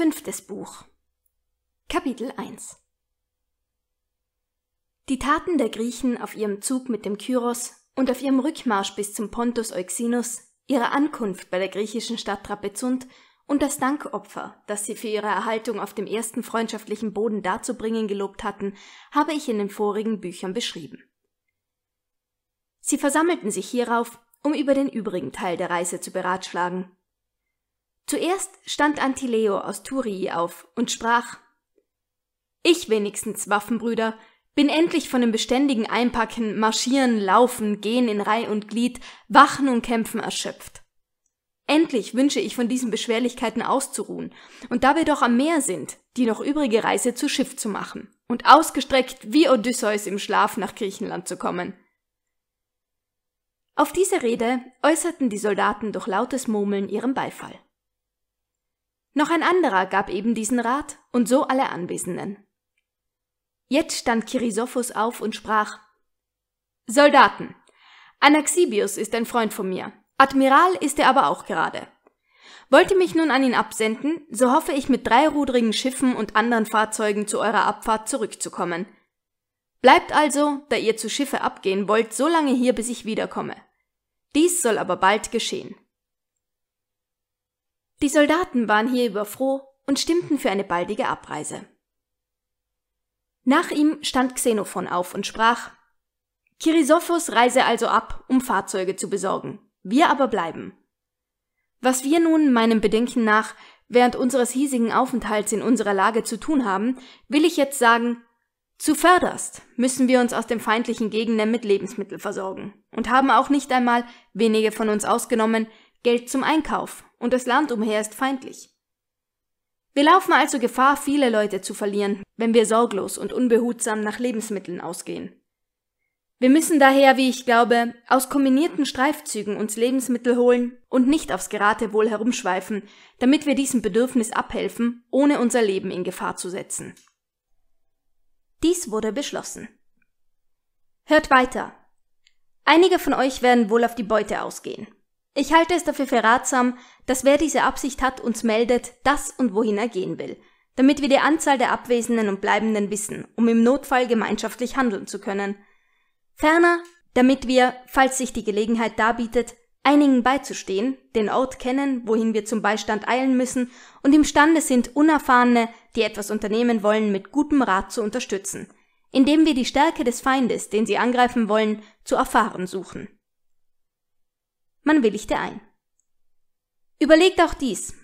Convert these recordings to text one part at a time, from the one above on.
Fünftes Buch Kapitel 1 Die Taten der Griechen auf ihrem Zug mit dem Kyros und auf ihrem Rückmarsch bis zum Pontus Euxinus, ihre Ankunft bei der griechischen Stadt Trapezunt und das Dankopfer, das sie für ihre Erhaltung auf dem ersten freundschaftlichen Boden darzubringen gelobt hatten, habe ich in den vorigen Büchern beschrieben. Sie versammelten sich hierauf, um über den übrigen Teil der Reise zu beratschlagen. Zuerst stand Antileo aus Thurii auf und sprach Ich wenigstens, Waffenbrüder, bin endlich von dem beständigen Einpacken, Marschieren, Laufen, Gehen in Reih und Glied, Wachen und Kämpfen erschöpft. Endlich wünsche ich von diesen Beschwerlichkeiten auszuruhen, und da wir doch am Meer sind, die noch übrige Reise zu Schiff zu machen und ausgestreckt wie Odysseus im Schlaf nach Griechenland zu kommen. Auf diese Rede äußerten die Soldaten durch lautes Murmeln ihren Beifall. Noch ein anderer gab eben diesen Rat und so alle Anwesenden. Jetzt stand Chrysophus auf und sprach Soldaten, Anaxibius ist ein Freund von mir, Admiral ist er aber auch gerade. Wollt ihr mich nun an ihn absenden, so hoffe ich mit dreirudrigen Schiffen und anderen Fahrzeugen zu eurer Abfahrt zurückzukommen. Bleibt also, da ihr zu Schiffe abgehen wollt, so lange hier, bis ich wiederkomme. Dies soll aber bald geschehen. Die Soldaten waren hierüber froh und stimmten für eine baldige Abreise. Nach ihm stand Xenophon auf und sprach Chrysophos reise also ab, um Fahrzeuge zu besorgen. Wir aber bleiben. Was wir nun meinem Bedenken nach während unseres hiesigen Aufenthalts in unserer Lage zu tun haben, will ich jetzt sagen, Zuvörderst müssen wir uns aus den feindlichen Gegenden mit Lebensmitteln versorgen und haben auch nicht einmal, wenige von uns ausgenommen, Geld zum Einkauf und das Land umher ist feindlich. Wir laufen also Gefahr, viele Leute zu verlieren, wenn wir sorglos und unbehutsam nach Lebensmitteln ausgehen. Wir müssen daher, wie ich glaube, aus kombinierten Streifzügen uns Lebensmittel holen und nicht aufs Geratewohl herumschweifen, damit wir diesem Bedürfnis abhelfen, ohne unser Leben in Gefahr zu setzen. Dies wurde beschlossen. Hört weiter. Einige von euch werden wohl auf die Beute ausgehen. Ich halte es dafür für ratsam, dass wer diese Absicht hat, uns meldet, dass und wohin er gehen will, damit wir die Anzahl der Abwesenden und Bleibenden wissen, um im Notfall gemeinschaftlich handeln zu können. Ferner, damit wir, falls sich die Gelegenheit darbietet, einigen beizustehen, den Ort kennen, wohin wir zum Beistand eilen müssen und imstande sind, Unerfahrene, die etwas unternehmen wollen, mit gutem Rat zu unterstützen, indem wir die Stärke des Feindes, den sie angreifen wollen, zu erfahren suchen. Man willigte ein. Überlegt auch dies.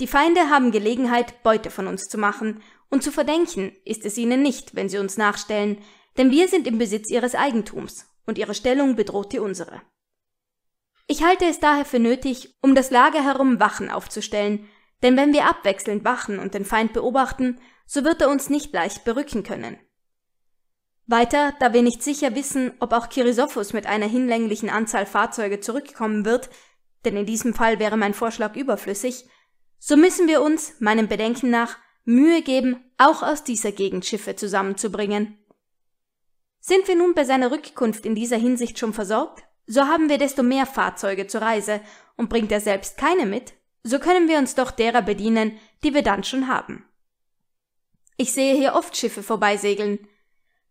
Die Feinde haben Gelegenheit, Beute von uns zu machen, und zu verdenken ist es ihnen nicht, wenn sie uns nachstellen, denn wir sind im Besitz ihres Eigentums, und ihre Stellung bedroht die unsere. Ich halte es daher für nötig, um das Lager herum Wachen aufzustellen, denn wenn wir abwechselnd wachen und den Feind beobachten, so wird er uns nicht leicht berücken können. Weiter, da wir nicht sicher wissen, ob auch Chrysophus mit einer hinlänglichen Anzahl Fahrzeuge zurückkommen wird, denn in diesem Fall wäre mein Vorschlag überflüssig, so müssen wir uns, meinem Bedenken nach, Mühe geben, auch aus dieser Gegend Schiffe zusammenzubringen. Sind wir nun bei seiner Rückkunft in dieser Hinsicht schon versorgt? so haben wir desto mehr Fahrzeuge zur Reise, und bringt er selbst keine mit, so können wir uns doch derer bedienen, die wir dann schon haben. Ich sehe hier oft Schiffe vorbeisegeln.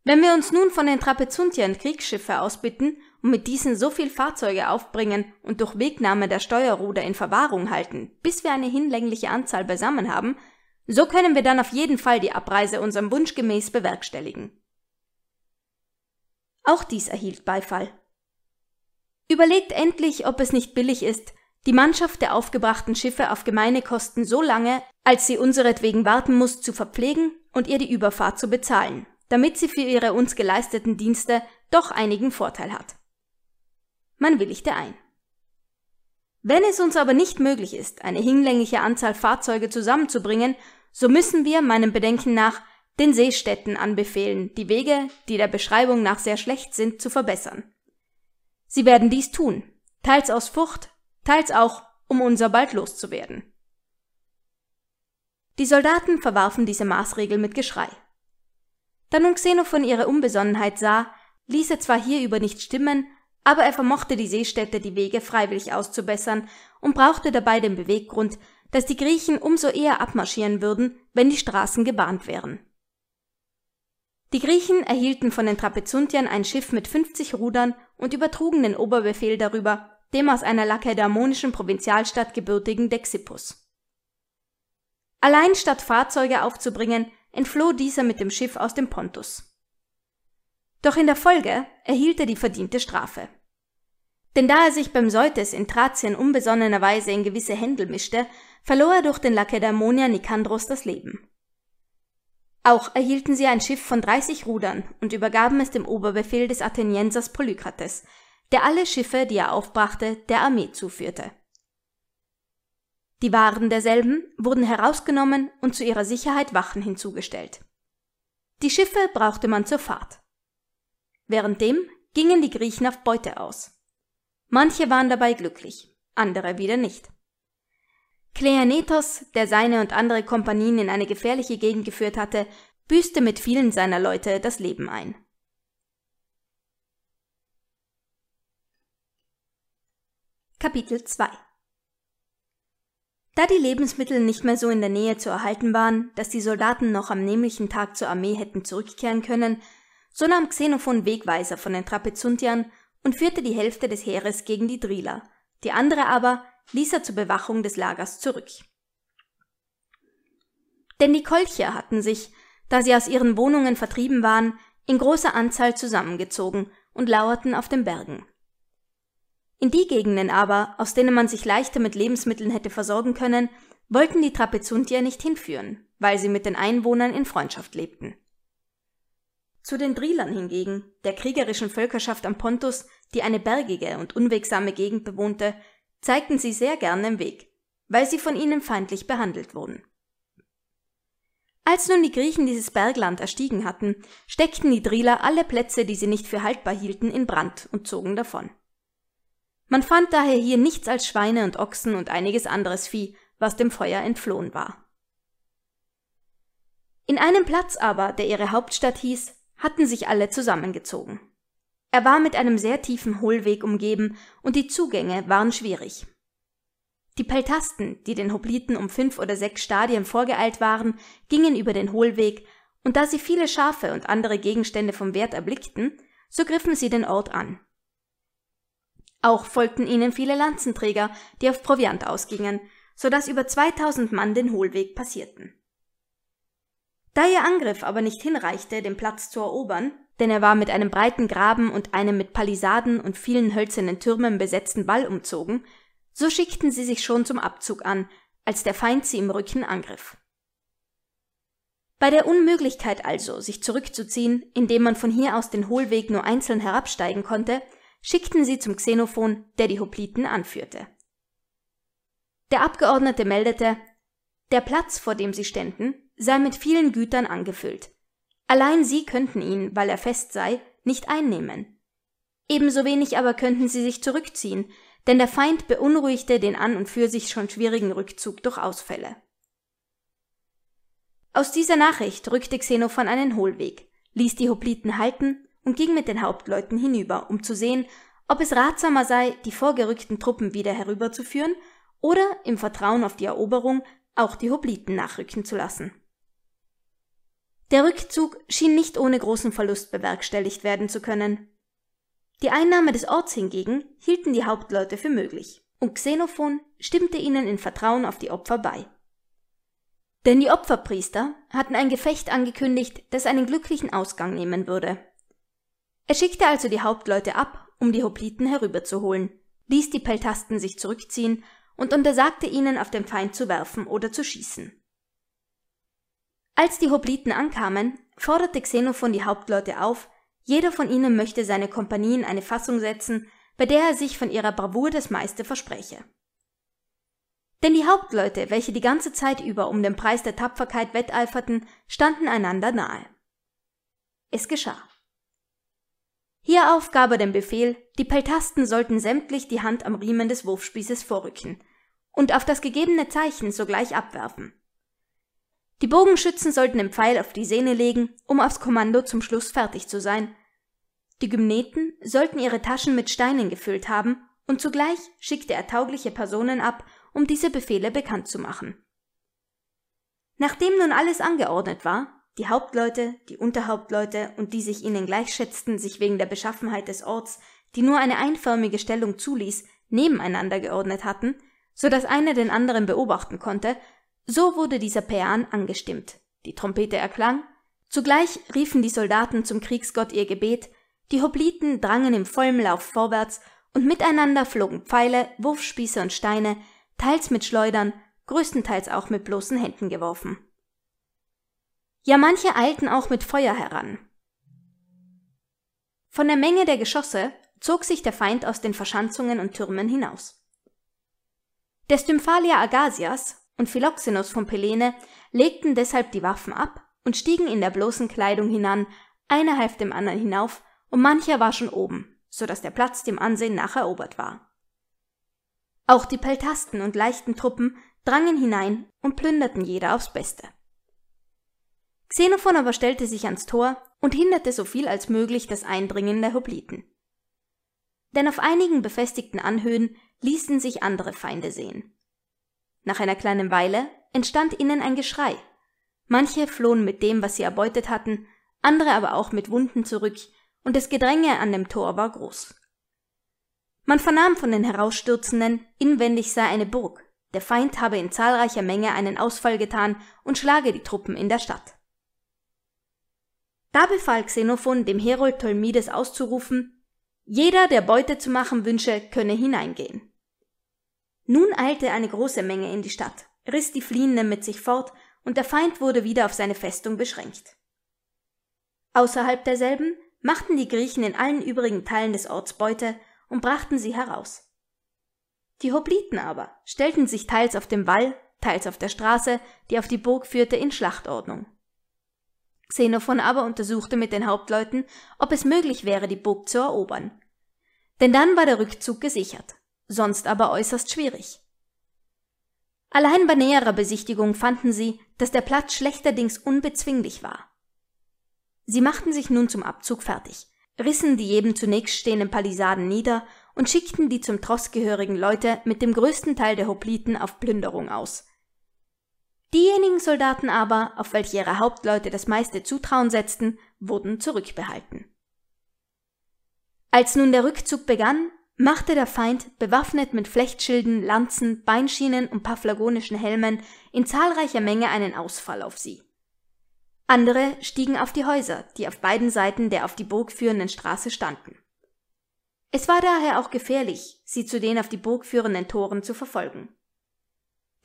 Wenn wir uns nun von den Trapezuntiern Kriegsschiffe ausbitten und mit diesen so viel Fahrzeuge aufbringen und durch Wegnahme der Steuerruder in Verwahrung halten, bis wir eine hinlängliche Anzahl beisammen haben, so können wir dann auf jeden Fall die Abreise unserem Wunsch gemäß bewerkstelligen. Auch dies erhielt Beifall. Überlegt endlich, ob es nicht billig ist, die Mannschaft der aufgebrachten Schiffe auf gemeine Kosten so lange, als sie unseretwegen warten muss, zu verpflegen und ihr die Überfahrt zu bezahlen, damit sie für ihre uns geleisteten Dienste doch einigen Vorteil hat. Man willigte ein. Wenn es uns aber nicht möglich ist, eine hinlängliche Anzahl Fahrzeuge zusammenzubringen, so müssen wir, meinem Bedenken nach, den Seestädten anbefehlen, die Wege, die der Beschreibung nach sehr schlecht sind, zu verbessern. Sie werden dies tun, teils aus Furcht, teils auch, um unser bald loszuwerden. Die Soldaten verwarfen diese Maßregel mit Geschrei. Da nun Xenophon ihre Unbesonnenheit sah, ließ er zwar hierüber nicht stimmen, aber er vermochte die Seestädte die Wege freiwillig auszubessern und brauchte dabei den Beweggrund, dass die Griechen umso eher abmarschieren würden, wenn die Straßen gebahnt wären. Die Griechen erhielten von den Trapezuntiern ein Schiff mit 50 Rudern und übertrugen den Oberbefehl darüber dem aus einer lakedämonischen Provinzialstadt gebürtigen Dexippus. Allein statt Fahrzeuge aufzubringen, entfloh dieser mit dem Schiff aus dem Pontus. Doch in der Folge erhielt er die verdiente Strafe. Denn da er sich beim Seutes in Thracien unbesonnenerweise in gewisse Händel mischte, verlor er durch den Lakedämonier Nikandros das Leben. Auch erhielten sie ein Schiff von 30 Rudern und übergaben es dem Oberbefehl des Atheniensers Polykrates, der alle Schiffe, die er aufbrachte, der Armee zuführte. Die Waren derselben wurden herausgenommen und zu ihrer Sicherheit Wachen hinzugestellt. Die Schiffe brauchte man zur Fahrt. Währenddem gingen die Griechen auf Beute aus. Manche waren dabei glücklich, andere wieder nicht. Kleanetos, der seine und andere Kompanien in eine gefährliche Gegend geführt hatte, büßte mit vielen seiner Leute das Leben ein. Kapitel 2 Da die Lebensmittel nicht mehr so in der Nähe zu erhalten waren, dass die Soldaten noch am nämlichen Tag zur Armee hätten zurückkehren können, so nahm Xenophon Wegweiser von den Trapezuntiern und führte die Hälfte des Heeres gegen die Drieler, die andere aber ließ er zur Bewachung des Lagers zurück. Denn die Kolcher hatten sich, da sie aus ihren Wohnungen vertrieben waren, in großer Anzahl zusammengezogen und lauerten auf den Bergen. In die Gegenden aber, aus denen man sich leichter mit Lebensmitteln hätte versorgen können, wollten die Trapezuntier nicht hinführen, weil sie mit den Einwohnern in Freundschaft lebten. Zu den Drilern hingegen, der kriegerischen Völkerschaft am Pontus, die eine bergige und unwegsame Gegend bewohnte, zeigten sie sehr gern den Weg, weil sie von ihnen feindlich behandelt wurden. Als nun die Griechen dieses Bergland erstiegen hatten, steckten die Driler alle Plätze, die sie nicht für haltbar hielten, in Brand und zogen davon. Man fand daher hier nichts als Schweine und Ochsen und einiges anderes Vieh, was dem Feuer entflohen war. In einem Platz aber, der ihre Hauptstadt hieß, hatten sich alle zusammengezogen. Er war mit einem sehr tiefen Hohlweg umgeben und die Zugänge waren schwierig. Die Peltasten, die den Hopliten um fünf oder sechs Stadien vorgeeilt waren, gingen über den Hohlweg, und da sie viele Schafe und andere Gegenstände vom Wert erblickten, so griffen sie den Ort an. Auch folgten ihnen viele Lanzenträger, die auf Proviant ausgingen, so dass über 2000 Mann den Hohlweg passierten. Da ihr Angriff aber nicht hinreichte, den Platz zu erobern, denn er war mit einem breiten Graben und einem mit Palisaden und vielen hölzernen Türmen besetzten Wall umzogen, so schickten sie sich schon zum Abzug an, als der Feind sie im Rücken angriff. Bei der Unmöglichkeit also, sich zurückzuziehen, indem man von hier aus den Hohlweg nur einzeln herabsteigen konnte, schickten sie zum Xenophon, der die Hopliten anführte. Der Abgeordnete meldete, der Platz, vor dem sie ständen, sei mit vielen Gütern angefüllt. Allein sie könnten ihn, weil er fest sei, nicht einnehmen. Ebenso wenig aber könnten sie sich zurückziehen, denn der Feind beunruhigte den an und für sich schon schwierigen Rückzug durch Ausfälle. Aus dieser Nachricht rückte Xenophon einen Hohlweg, ließ die Hopliten halten und ging mit den Hauptleuten hinüber, um zu sehen, ob es ratsamer sei, die vorgerückten Truppen wieder herüberzuführen oder im Vertrauen auf die Eroberung auch die Hopliten nachrücken zu lassen. Der Rückzug schien nicht ohne großen Verlust bewerkstelligt werden zu können. Die Einnahme des Orts hingegen hielten die Hauptleute für möglich, und Xenophon stimmte ihnen in Vertrauen auf die Opfer bei. Denn die Opferpriester hatten ein Gefecht angekündigt, das einen glücklichen Ausgang nehmen würde. Er schickte also die Hauptleute ab, um die Hopliten herüberzuholen, ließ die Peltasten sich zurückziehen und untersagte ihnen, auf den Feind zu werfen oder zu schießen. Als die Hopliten ankamen, forderte Xenophon die Hauptleute auf, jeder von ihnen möchte seine Kompanie in eine Fassung setzen, bei der er sich von ihrer Bravour das meiste verspreche. Denn die Hauptleute, welche die ganze Zeit über um den Preis der Tapferkeit wetteiferten, standen einander nahe. Es geschah. Hierauf gab er den Befehl, die Peltasten sollten sämtlich die Hand am Riemen des Wurfspießes vorrücken und auf das gegebene Zeichen sogleich abwerfen. Die Bogenschützen sollten den Pfeil auf die Sehne legen, um aufs Kommando zum Schluss fertig zu sein. Die Gymneten sollten ihre Taschen mit Steinen gefüllt haben, und zugleich schickte er taugliche Personen ab, um diese Befehle bekannt zu machen. Nachdem nun alles angeordnet war, die Hauptleute, die Unterhauptleute und die sich ihnen gleichschätzten, sich wegen der Beschaffenheit des Orts, die nur eine einförmige Stellung zuließ, nebeneinander geordnet hatten, so dass einer den anderen beobachten konnte, so wurde dieser Pean angestimmt. Die Trompete erklang, zugleich riefen die Soldaten zum Kriegsgott ihr Gebet, die Hopliten drangen im vollen Lauf vorwärts und miteinander flogen Pfeile, Wurfspieße und Steine, teils mit Schleudern, größtenteils auch mit bloßen Händen geworfen. Ja, manche eilten auch mit Feuer heran. Von der Menge der Geschosse zog sich der Feind aus den Verschanzungen und Türmen hinaus. Der Stymphalia Agasias und Philoxenos von Pelene legten deshalb die Waffen ab und stiegen in der bloßen Kleidung hinan, einer half dem anderen hinauf, und mancher war schon oben, so dass der Platz dem Ansehen nach erobert war. Auch die Peltasten und leichten Truppen drangen hinein und plünderten jeder aufs Beste. Xenophon aber stellte sich ans Tor und hinderte so viel als möglich das Eindringen der Hopliten. Denn auf einigen befestigten Anhöhen ließen sich andere Feinde sehen. Nach einer kleinen Weile entstand ihnen ein Geschrei. Manche flohen mit dem, was sie erbeutet hatten, andere aber auch mit Wunden zurück, und das Gedränge an dem Tor war groß. Man vernahm von den Herausstürzenden, inwendig sei eine Burg, der Feind habe in zahlreicher Menge einen Ausfall getan und schlage die Truppen in der Stadt. Da befahl Xenophon dem Herold Tolmides auszurufen, jeder, der Beute zu machen wünsche, könne hineingehen. Nun eilte eine große Menge in die Stadt, riss die Fliehenden mit sich fort, und der Feind wurde wieder auf seine Festung beschränkt. Außerhalb derselben machten die Griechen in allen übrigen Teilen des Orts Beute und brachten sie heraus. Die Hopliten aber stellten sich teils auf dem Wall, teils auf der Straße, die auf die Burg führte, in Schlachtordnung. Xenophon aber untersuchte mit den Hauptleuten, ob es möglich wäre, die Burg zu erobern. Denn dann war der Rückzug gesichert, sonst aber äußerst schwierig. Allein bei näherer Besichtigung fanden sie, dass der Platz schlechterdings unbezwinglich war. Sie machten sich nun zum Abzug fertig, rissen die eben zunächst stehenden Palisaden nieder und schickten die zum Tross gehörigen Leute mit dem größten Teil der Hopliten auf Plünderung aus, Diejenigen Soldaten aber, auf welche ihre Hauptleute das meiste Zutrauen setzten, wurden zurückbehalten. Als nun der Rückzug begann, machte der Feind, bewaffnet mit Flechtschilden, Lanzen, Beinschienen und paphlagonischen Helmen, in zahlreicher Menge einen Ausfall auf sie. Andere stiegen auf die Häuser, die auf beiden Seiten der auf die Burg führenden Straße standen. Es war daher auch gefährlich, sie zu den auf die Burg führenden Toren zu verfolgen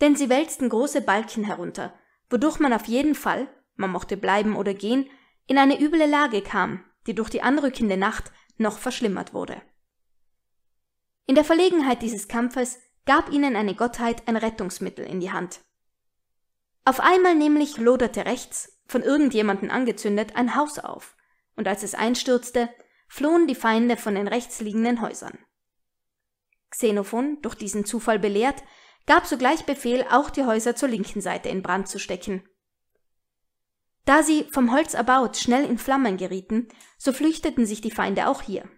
denn sie wälzten große Balken herunter, wodurch man auf jeden Fall, man mochte bleiben oder gehen, in eine üble Lage kam, die durch die anrückende Nacht noch verschlimmert wurde. In der Verlegenheit dieses Kampfes gab ihnen eine Gottheit ein Rettungsmittel in die Hand. Auf einmal nämlich loderte rechts, von irgendjemanden angezündet, ein Haus auf, und als es einstürzte, flohen die Feinde von den rechts liegenden Häusern. Xenophon, durch diesen Zufall belehrt, gab sogleich Befehl, auch die Häuser zur linken Seite in Brand zu stecken. Da sie, vom Holz erbaut, schnell in Flammen gerieten, so flüchteten sich die Feinde auch hier.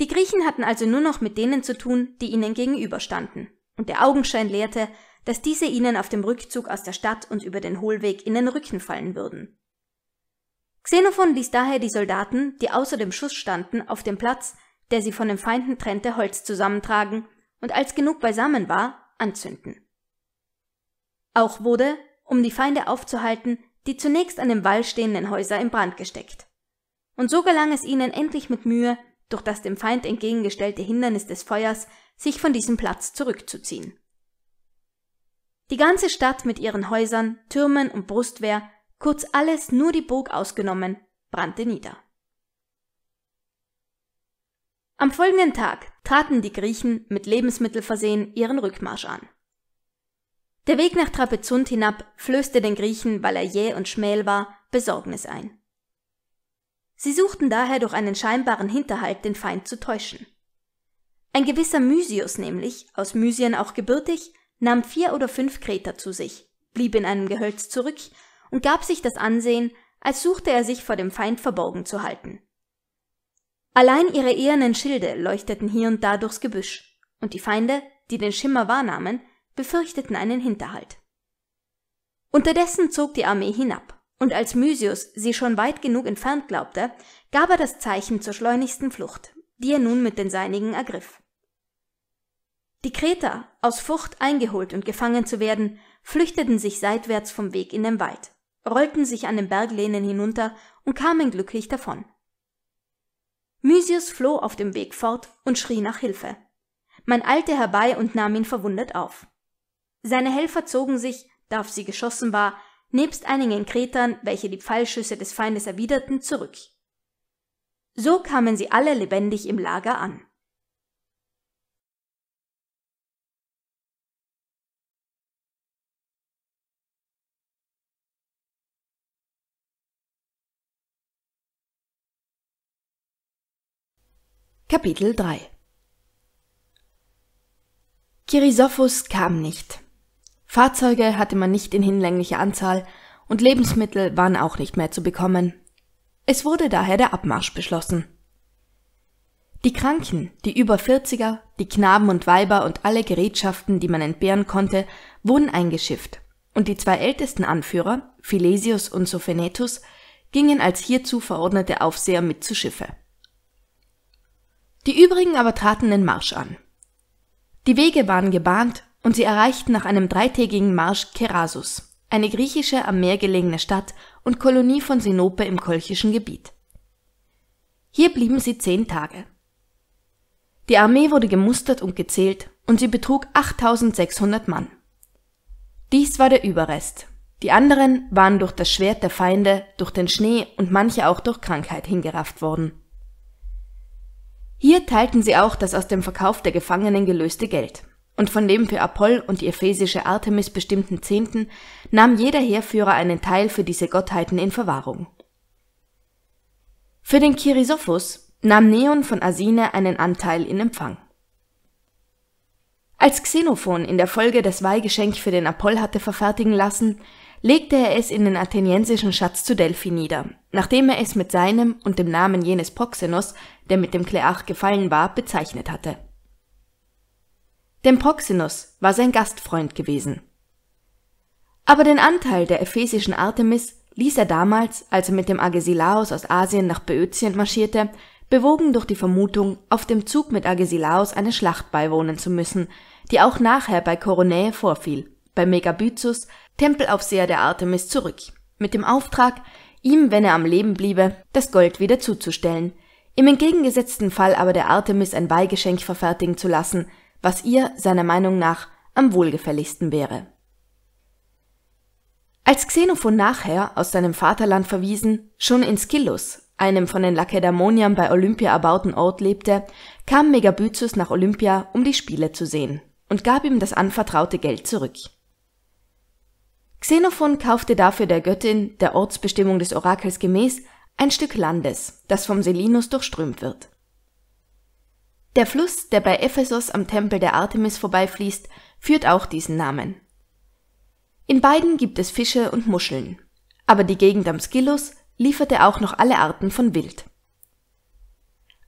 Die Griechen hatten also nur noch mit denen zu tun, die ihnen gegenüberstanden, und der Augenschein lehrte, dass diese ihnen auf dem Rückzug aus der Stadt und über den Hohlweg in den Rücken fallen würden. Xenophon ließ daher die Soldaten, die außer dem Schuss standen, auf dem Platz, der sie von den Feinden trennte, Holz zusammentragen, und als genug beisammen war, anzünden. Auch wurde, um die Feinde aufzuhalten, die zunächst an dem Wall stehenden Häuser in Brand gesteckt. Und so gelang es ihnen endlich mit Mühe, durch das dem Feind entgegengestellte Hindernis des Feuers, sich von diesem Platz zurückzuziehen. Die ganze Stadt mit ihren Häusern, Türmen und Brustwehr, kurz alles nur die Burg ausgenommen, brannte nieder. Am folgenden Tag traten die Griechen mit Lebensmittel versehen ihren Rückmarsch an. Der Weg nach Trapezunt hinab flößte den Griechen, weil er jäh und schmäl war, Besorgnis ein. Sie suchten daher durch einen scheinbaren Hinterhalt den Feind zu täuschen. Ein gewisser Mysius nämlich, aus Mysien auch gebürtig, nahm vier oder fünf Kreter zu sich, blieb in einem Gehölz zurück und gab sich das Ansehen, als suchte er sich vor dem Feind verborgen zu halten. Allein ihre ehernen Schilde leuchteten hier und da durchs Gebüsch, und die Feinde, die den Schimmer wahrnahmen, befürchteten einen Hinterhalt. Unterdessen zog die Armee hinab, und als Mysius sie schon weit genug entfernt glaubte, gab er das Zeichen zur schleunigsten Flucht, die er nun mit den Seinigen ergriff. Die Kreter, aus Furcht eingeholt und gefangen zu werden, flüchteten sich seitwärts vom Weg in den Wald, rollten sich an den Berglehnen hinunter und kamen glücklich davon. Mysius floh auf dem Weg fort und schrie nach Hilfe. Man eilte herbei und nahm ihn verwundet auf. Seine Helfer zogen sich, da auf sie geschossen war, nebst einigen Kretern, welche die Pfeilschüsse des Feindes erwiderten, zurück. So kamen sie alle lebendig im Lager an. Kapitel 3 Chrysophus kam nicht. Fahrzeuge hatte man nicht in hinlänglicher Anzahl und Lebensmittel waren auch nicht mehr zu bekommen. Es wurde daher der Abmarsch beschlossen. Die Kranken, die über 40er, die Knaben und Weiber und alle Gerätschaften, die man entbehren konnte, wurden eingeschifft, und die zwei ältesten Anführer, Philesius und Sophenetus, gingen als hierzu verordnete Aufseher mit zu Schiffe. Die übrigen aber traten den Marsch an. Die Wege waren gebahnt und sie erreichten nach einem dreitägigen Marsch Kerasus, eine griechische am Meer gelegene Stadt und Kolonie von Sinope im kolchischen Gebiet. Hier blieben sie zehn Tage. Die Armee wurde gemustert und gezählt und sie betrug 8600 Mann. Dies war der Überrest. Die anderen waren durch das Schwert der Feinde, durch den Schnee und manche auch durch Krankheit hingerafft worden. Hier teilten sie auch das aus dem Verkauf der Gefangenen gelöste Geld. Und von dem für Apoll und die ephesische Artemis bestimmten Zehnten nahm jeder Heerführer einen Teil für diese Gottheiten in Verwahrung. Für den Chrysophus nahm Neon von Asine einen Anteil in Empfang. Als Xenophon in der Folge das Weihgeschenk für den Apoll hatte verfertigen lassen, legte er es in den atheniensischen Schatz zu Delphi nieder, nachdem er es mit seinem und dem Namen jenes Proxenos, der mit dem Kleach gefallen war, bezeichnet hatte. Denn Proxenos war sein Gastfreund gewesen. Aber den Anteil der ephesischen Artemis ließ er damals, als er mit dem Agesilaos aus Asien nach Böotien marschierte, bewogen durch die Vermutung, auf dem Zug mit Agesilaos eine Schlacht beiwohnen zu müssen, die auch nachher bei Koronäe vorfiel, bei Megabyzus, Tempelaufseher der Artemis, zurück, mit dem Auftrag, ihm, wenn er am Leben bliebe, das Gold wieder zuzustellen, im entgegengesetzten Fall aber der Artemis ein Weihgeschenk verfertigen zu lassen, was ihr, seiner Meinung nach, am wohlgefälligsten wäre. Als Xenophon nachher, aus seinem Vaterland verwiesen, schon in Skillus, einem von den Lakedamoniern bei Olympia erbauten Ort lebte, kam Megabyzus nach Olympia, um die Spiele zu sehen, und gab ihm das anvertraute Geld zurück. Xenophon kaufte dafür der Göttin, der Ortsbestimmung des Orakels gemäß, ein Stück Landes, das vom Selinus durchströmt wird. Der Fluss, der bei Ephesos am Tempel der Artemis vorbeifließt, führt auch diesen Namen. In beiden gibt es Fische und Muscheln, aber die Gegend am Skillus lieferte auch noch alle Arten von Wild.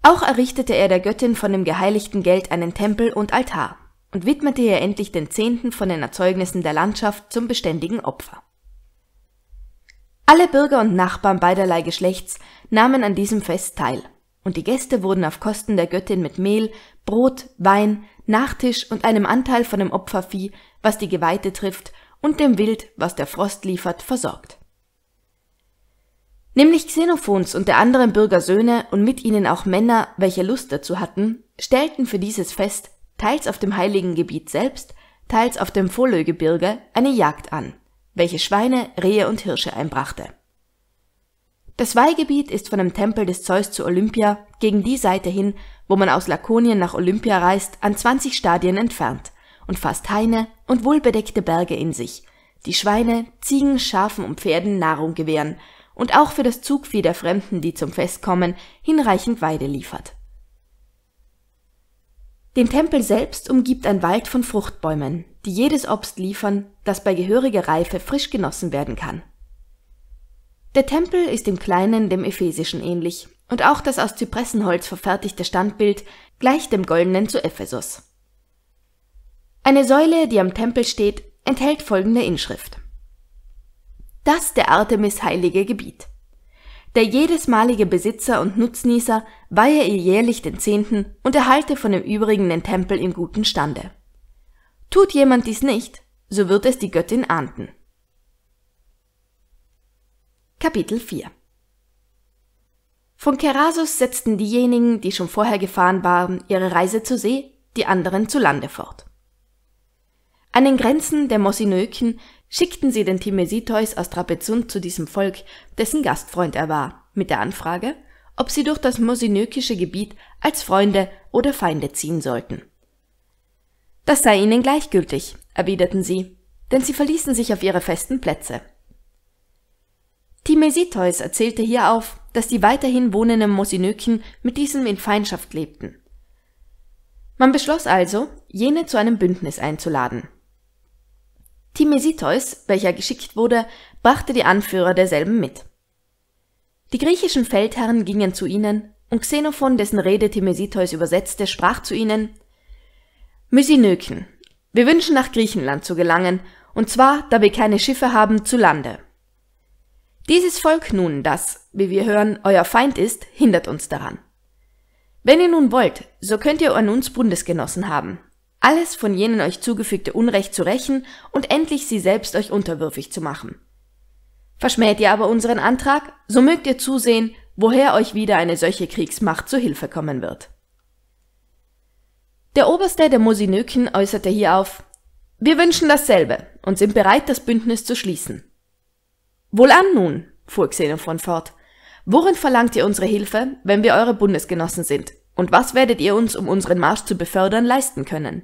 Auch errichtete er der Göttin von dem geheiligten Geld einen Tempel und Altar und widmete ihr endlich den Zehnten von den Erzeugnissen der Landschaft zum beständigen Opfer. Alle Bürger und Nachbarn beiderlei Geschlechts nahmen an diesem Fest teil, und die Gäste wurden auf Kosten der Göttin mit Mehl, Brot, Wein, Nachtisch und einem Anteil von dem Opfervieh, was die Geweihte trifft, und dem Wild, was der Frost liefert, versorgt. Nämlich Xenophons und der anderen Bürger Söhne und mit ihnen auch Männer, welche Lust dazu hatten, stellten für dieses Fest teils auf dem heiligen Gebiet selbst, teils auf dem Volögebirge eine Jagd an, welche Schweine, Rehe und Hirsche einbrachte. Das Weihgebiet ist von dem Tempel des Zeus zu Olympia gegen die Seite hin, wo man aus Lakonien nach Olympia reist, an 20 Stadien entfernt und fasst Haine und wohlbedeckte Berge in sich, die Schweine, Ziegen, Schafen und Pferden Nahrung gewähren und auch für das Zugvieh der Fremden, die zum Fest kommen, hinreichend Weide liefert. Den Tempel selbst umgibt ein Wald von Fruchtbäumen, die jedes Obst liefern, das bei gehöriger Reife frisch genossen werden kann. Der Tempel ist im Kleinen dem Ephesischen ähnlich, und auch das aus Zypressenholz verfertigte Standbild gleicht dem goldenen zu Ephesus. Eine Säule, die am Tempel steht, enthält folgende Inschrift. Das der Artemis heilige Gebiet. Der jedesmalige Besitzer und Nutznießer weihe ihr jährlich den Zehnten und erhalte von dem übrigen den Tempel in gutem Stande. Tut jemand dies nicht, so wird es die Göttin ahnden. Kapitel 4 Von Kerasus setzten diejenigen, die schon vorher gefahren waren, ihre Reise zur See, die anderen zu Lande fort. An den Grenzen der Mosinöken schickten sie den Timesitheus aus Trapezunt zu diesem Volk, dessen Gastfreund er war, mit der Anfrage, ob sie durch das mosinökische Gebiet als Freunde oder Feinde ziehen sollten. Das sei ihnen gleichgültig, erwiderten sie, denn sie verließen sich auf ihre festen Plätze. Timesitheus erzählte hier auf, dass die weiterhin wohnenden Mosinöken mit diesem in Feindschaft lebten. Man beschloss also, jene zu einem Bündnis einzuladen. Timesitheus, welcher geschickt wurde, brachte die Anführer derselben mit. Die griechischen Feldherren gingen zu ihnen, und Xenophon, dessen Rede Timesitheus übersetzte, sprach zu ihnen Mysinöken, wir wünschen nach Griechenland zu gelangen, und zwar, da wir keine Schiffe haben, zu Lande. Dieses Volk nun, das, wie wir hören, euer Feind ist, hindert uns daran. Wenn ihr nun wollt, so könnt ihr an uns Bundesgenossen haben, alles von jenen euch zugefügte Unrecht zu rächen und endlich sie selbst euch unterwürfig zu machen. Verschmäht ihr aber unseren Antrag, so mögt ihr zusehen, woher euch wieder eine solche Kriegsmacht zu Hilfe kommen wird. Der Oberste der Mosinöken äußerte hierauf, wir wünschen dasselbe und sind bereit, das Bündnis zu schließen. Wohlan nun, fuhr Xenophon fort, worin verlangt ihr unsere Hilfe, wenn wir eure Bundesgenossen sind? Und was werdet ihr uns, um unseren Marsch zu befördern, leisten können?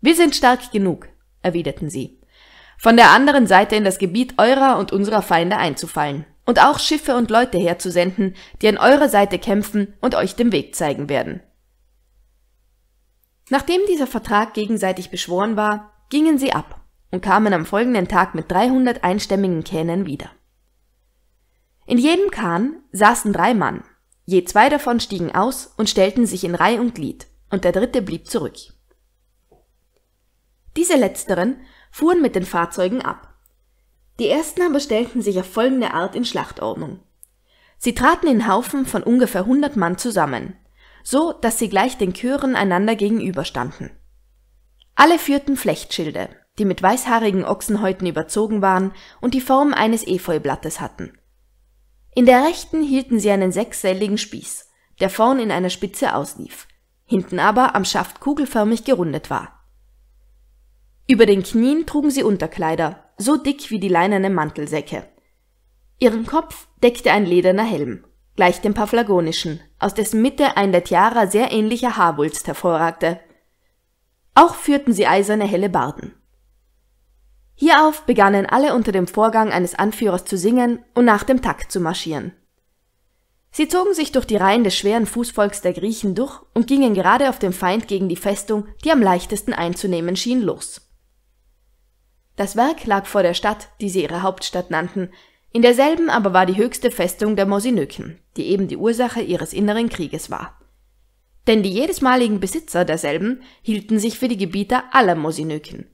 Wir sind stark genug, erwiderten sie, von der anderen Seite in das Gebiet eurer und unserer Feinde einzufallen und auch Schiffe und Leute herzusenden, die an eurer Seite kämpfen und euch den Weg zeigen werden. Nachdem dieser Vertrag gegenseitig beschworen war, gingen sie ab und kamen am folgenden Tag mit 300 einstämmigen Kähnen wieder. In jedem Kahn saßen drei Mann, Je zwei davon stiegen aus und stellten sich in Reih und Glied, und der dritte blieb zurück. Diese letzteren fuhren mit den Fahrzeugen ab. Die ersten aber stellten sich auf folgende Art in Schlachtordnung. Sie traten in Haufen von ungefähr hundert Mann zusammen, so dass sie gleich den Chören einander gegenüberstanden. Alle führten Flechtschilde, die mit weißhaarigen Ochsenhäuten überzogen waren und die Form eines Efeublattes hatten. In der rechten hielten sie einen sechssäligen Spieß, der vorn in einer Spitze auslief, hinten aber am Schaft kugelförmig gerundet war. Über den Knien trugen sie Unterkleider, so dick wie die leinerne Mantelsäcke. Ihren Kopf deckte ein lederner Helm, gleich dem Paphlagonischen, aus dessen Mitte ein der Tiara sehr ähnlicher Haarwulst hervorragte. Auch führten sie eiserne helle Barden. Hierauf begannen alle unter dem Vorgang eines Anführers zu singen und nach dem Takt zu marschieren. Sie zogen sich durch die Reihen des schweren Fußvolks der Griechen durch und gingen gerade auf den Feind gegen die Festung, die am leichtesten einzunehmen schien, los. Das Werk lag vor der Stadt, die sie ihre Hauptstadt nannten, in derselben aber war die höchste Festung der Mosinöken, die eben die Ursache ihres inneren Krieges war. Denn die jedesmaligen Besitzer derselben hielten sich für die Gebieter aller Mosinöken,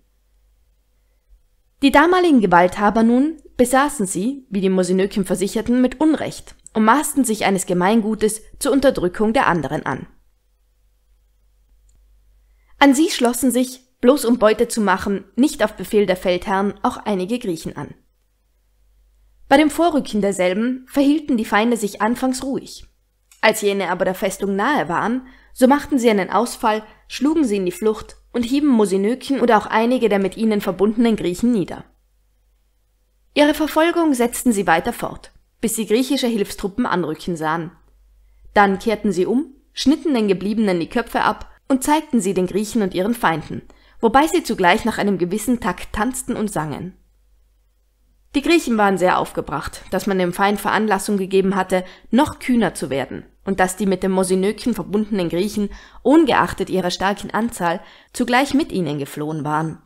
die damaligen Gewalthaber nun besaßen sie, wie die Mosinöken versicherten, mit Unrecht und maßten sich eines Gemeingutes zur Unterdrückung der anderen an. An sie schlossen sich, bloß um Beute zu machen, nicht auf Befehl der Feldherren, auch einige Griechen an. Bei dem Vorrücken derselben verhielten die Feinde sich anfangs ruhig. Als jene aber der Festung nahe waren, so machten sie einen Ausfall, schlugen sie in die Flucht und hieben Mosinöken oder auch einige der mit ihnen verbundenen Griechen nieder. Ihre Verfolgung setzten sie weiter fort, bis sie griechische Hilfstruppen anrücken sahen. Dann kehrten sie um, schnitten den Gebliebenen die Köpfe ab und zeigten sie den Griechen und ihren Feinden, wobei sie zugleich nach einem gewissen Takt tanzten und sangen. Die Griechen waren sehr aufgebracht, dass man dem Feind Veranlassung gegeben hatte, noch kühner zu werden und dass die mit dem Mosinöken verbundenen Griechen, ungeachtet ihrer starken Anzahl, zugleich mit ihnen geflohen waren.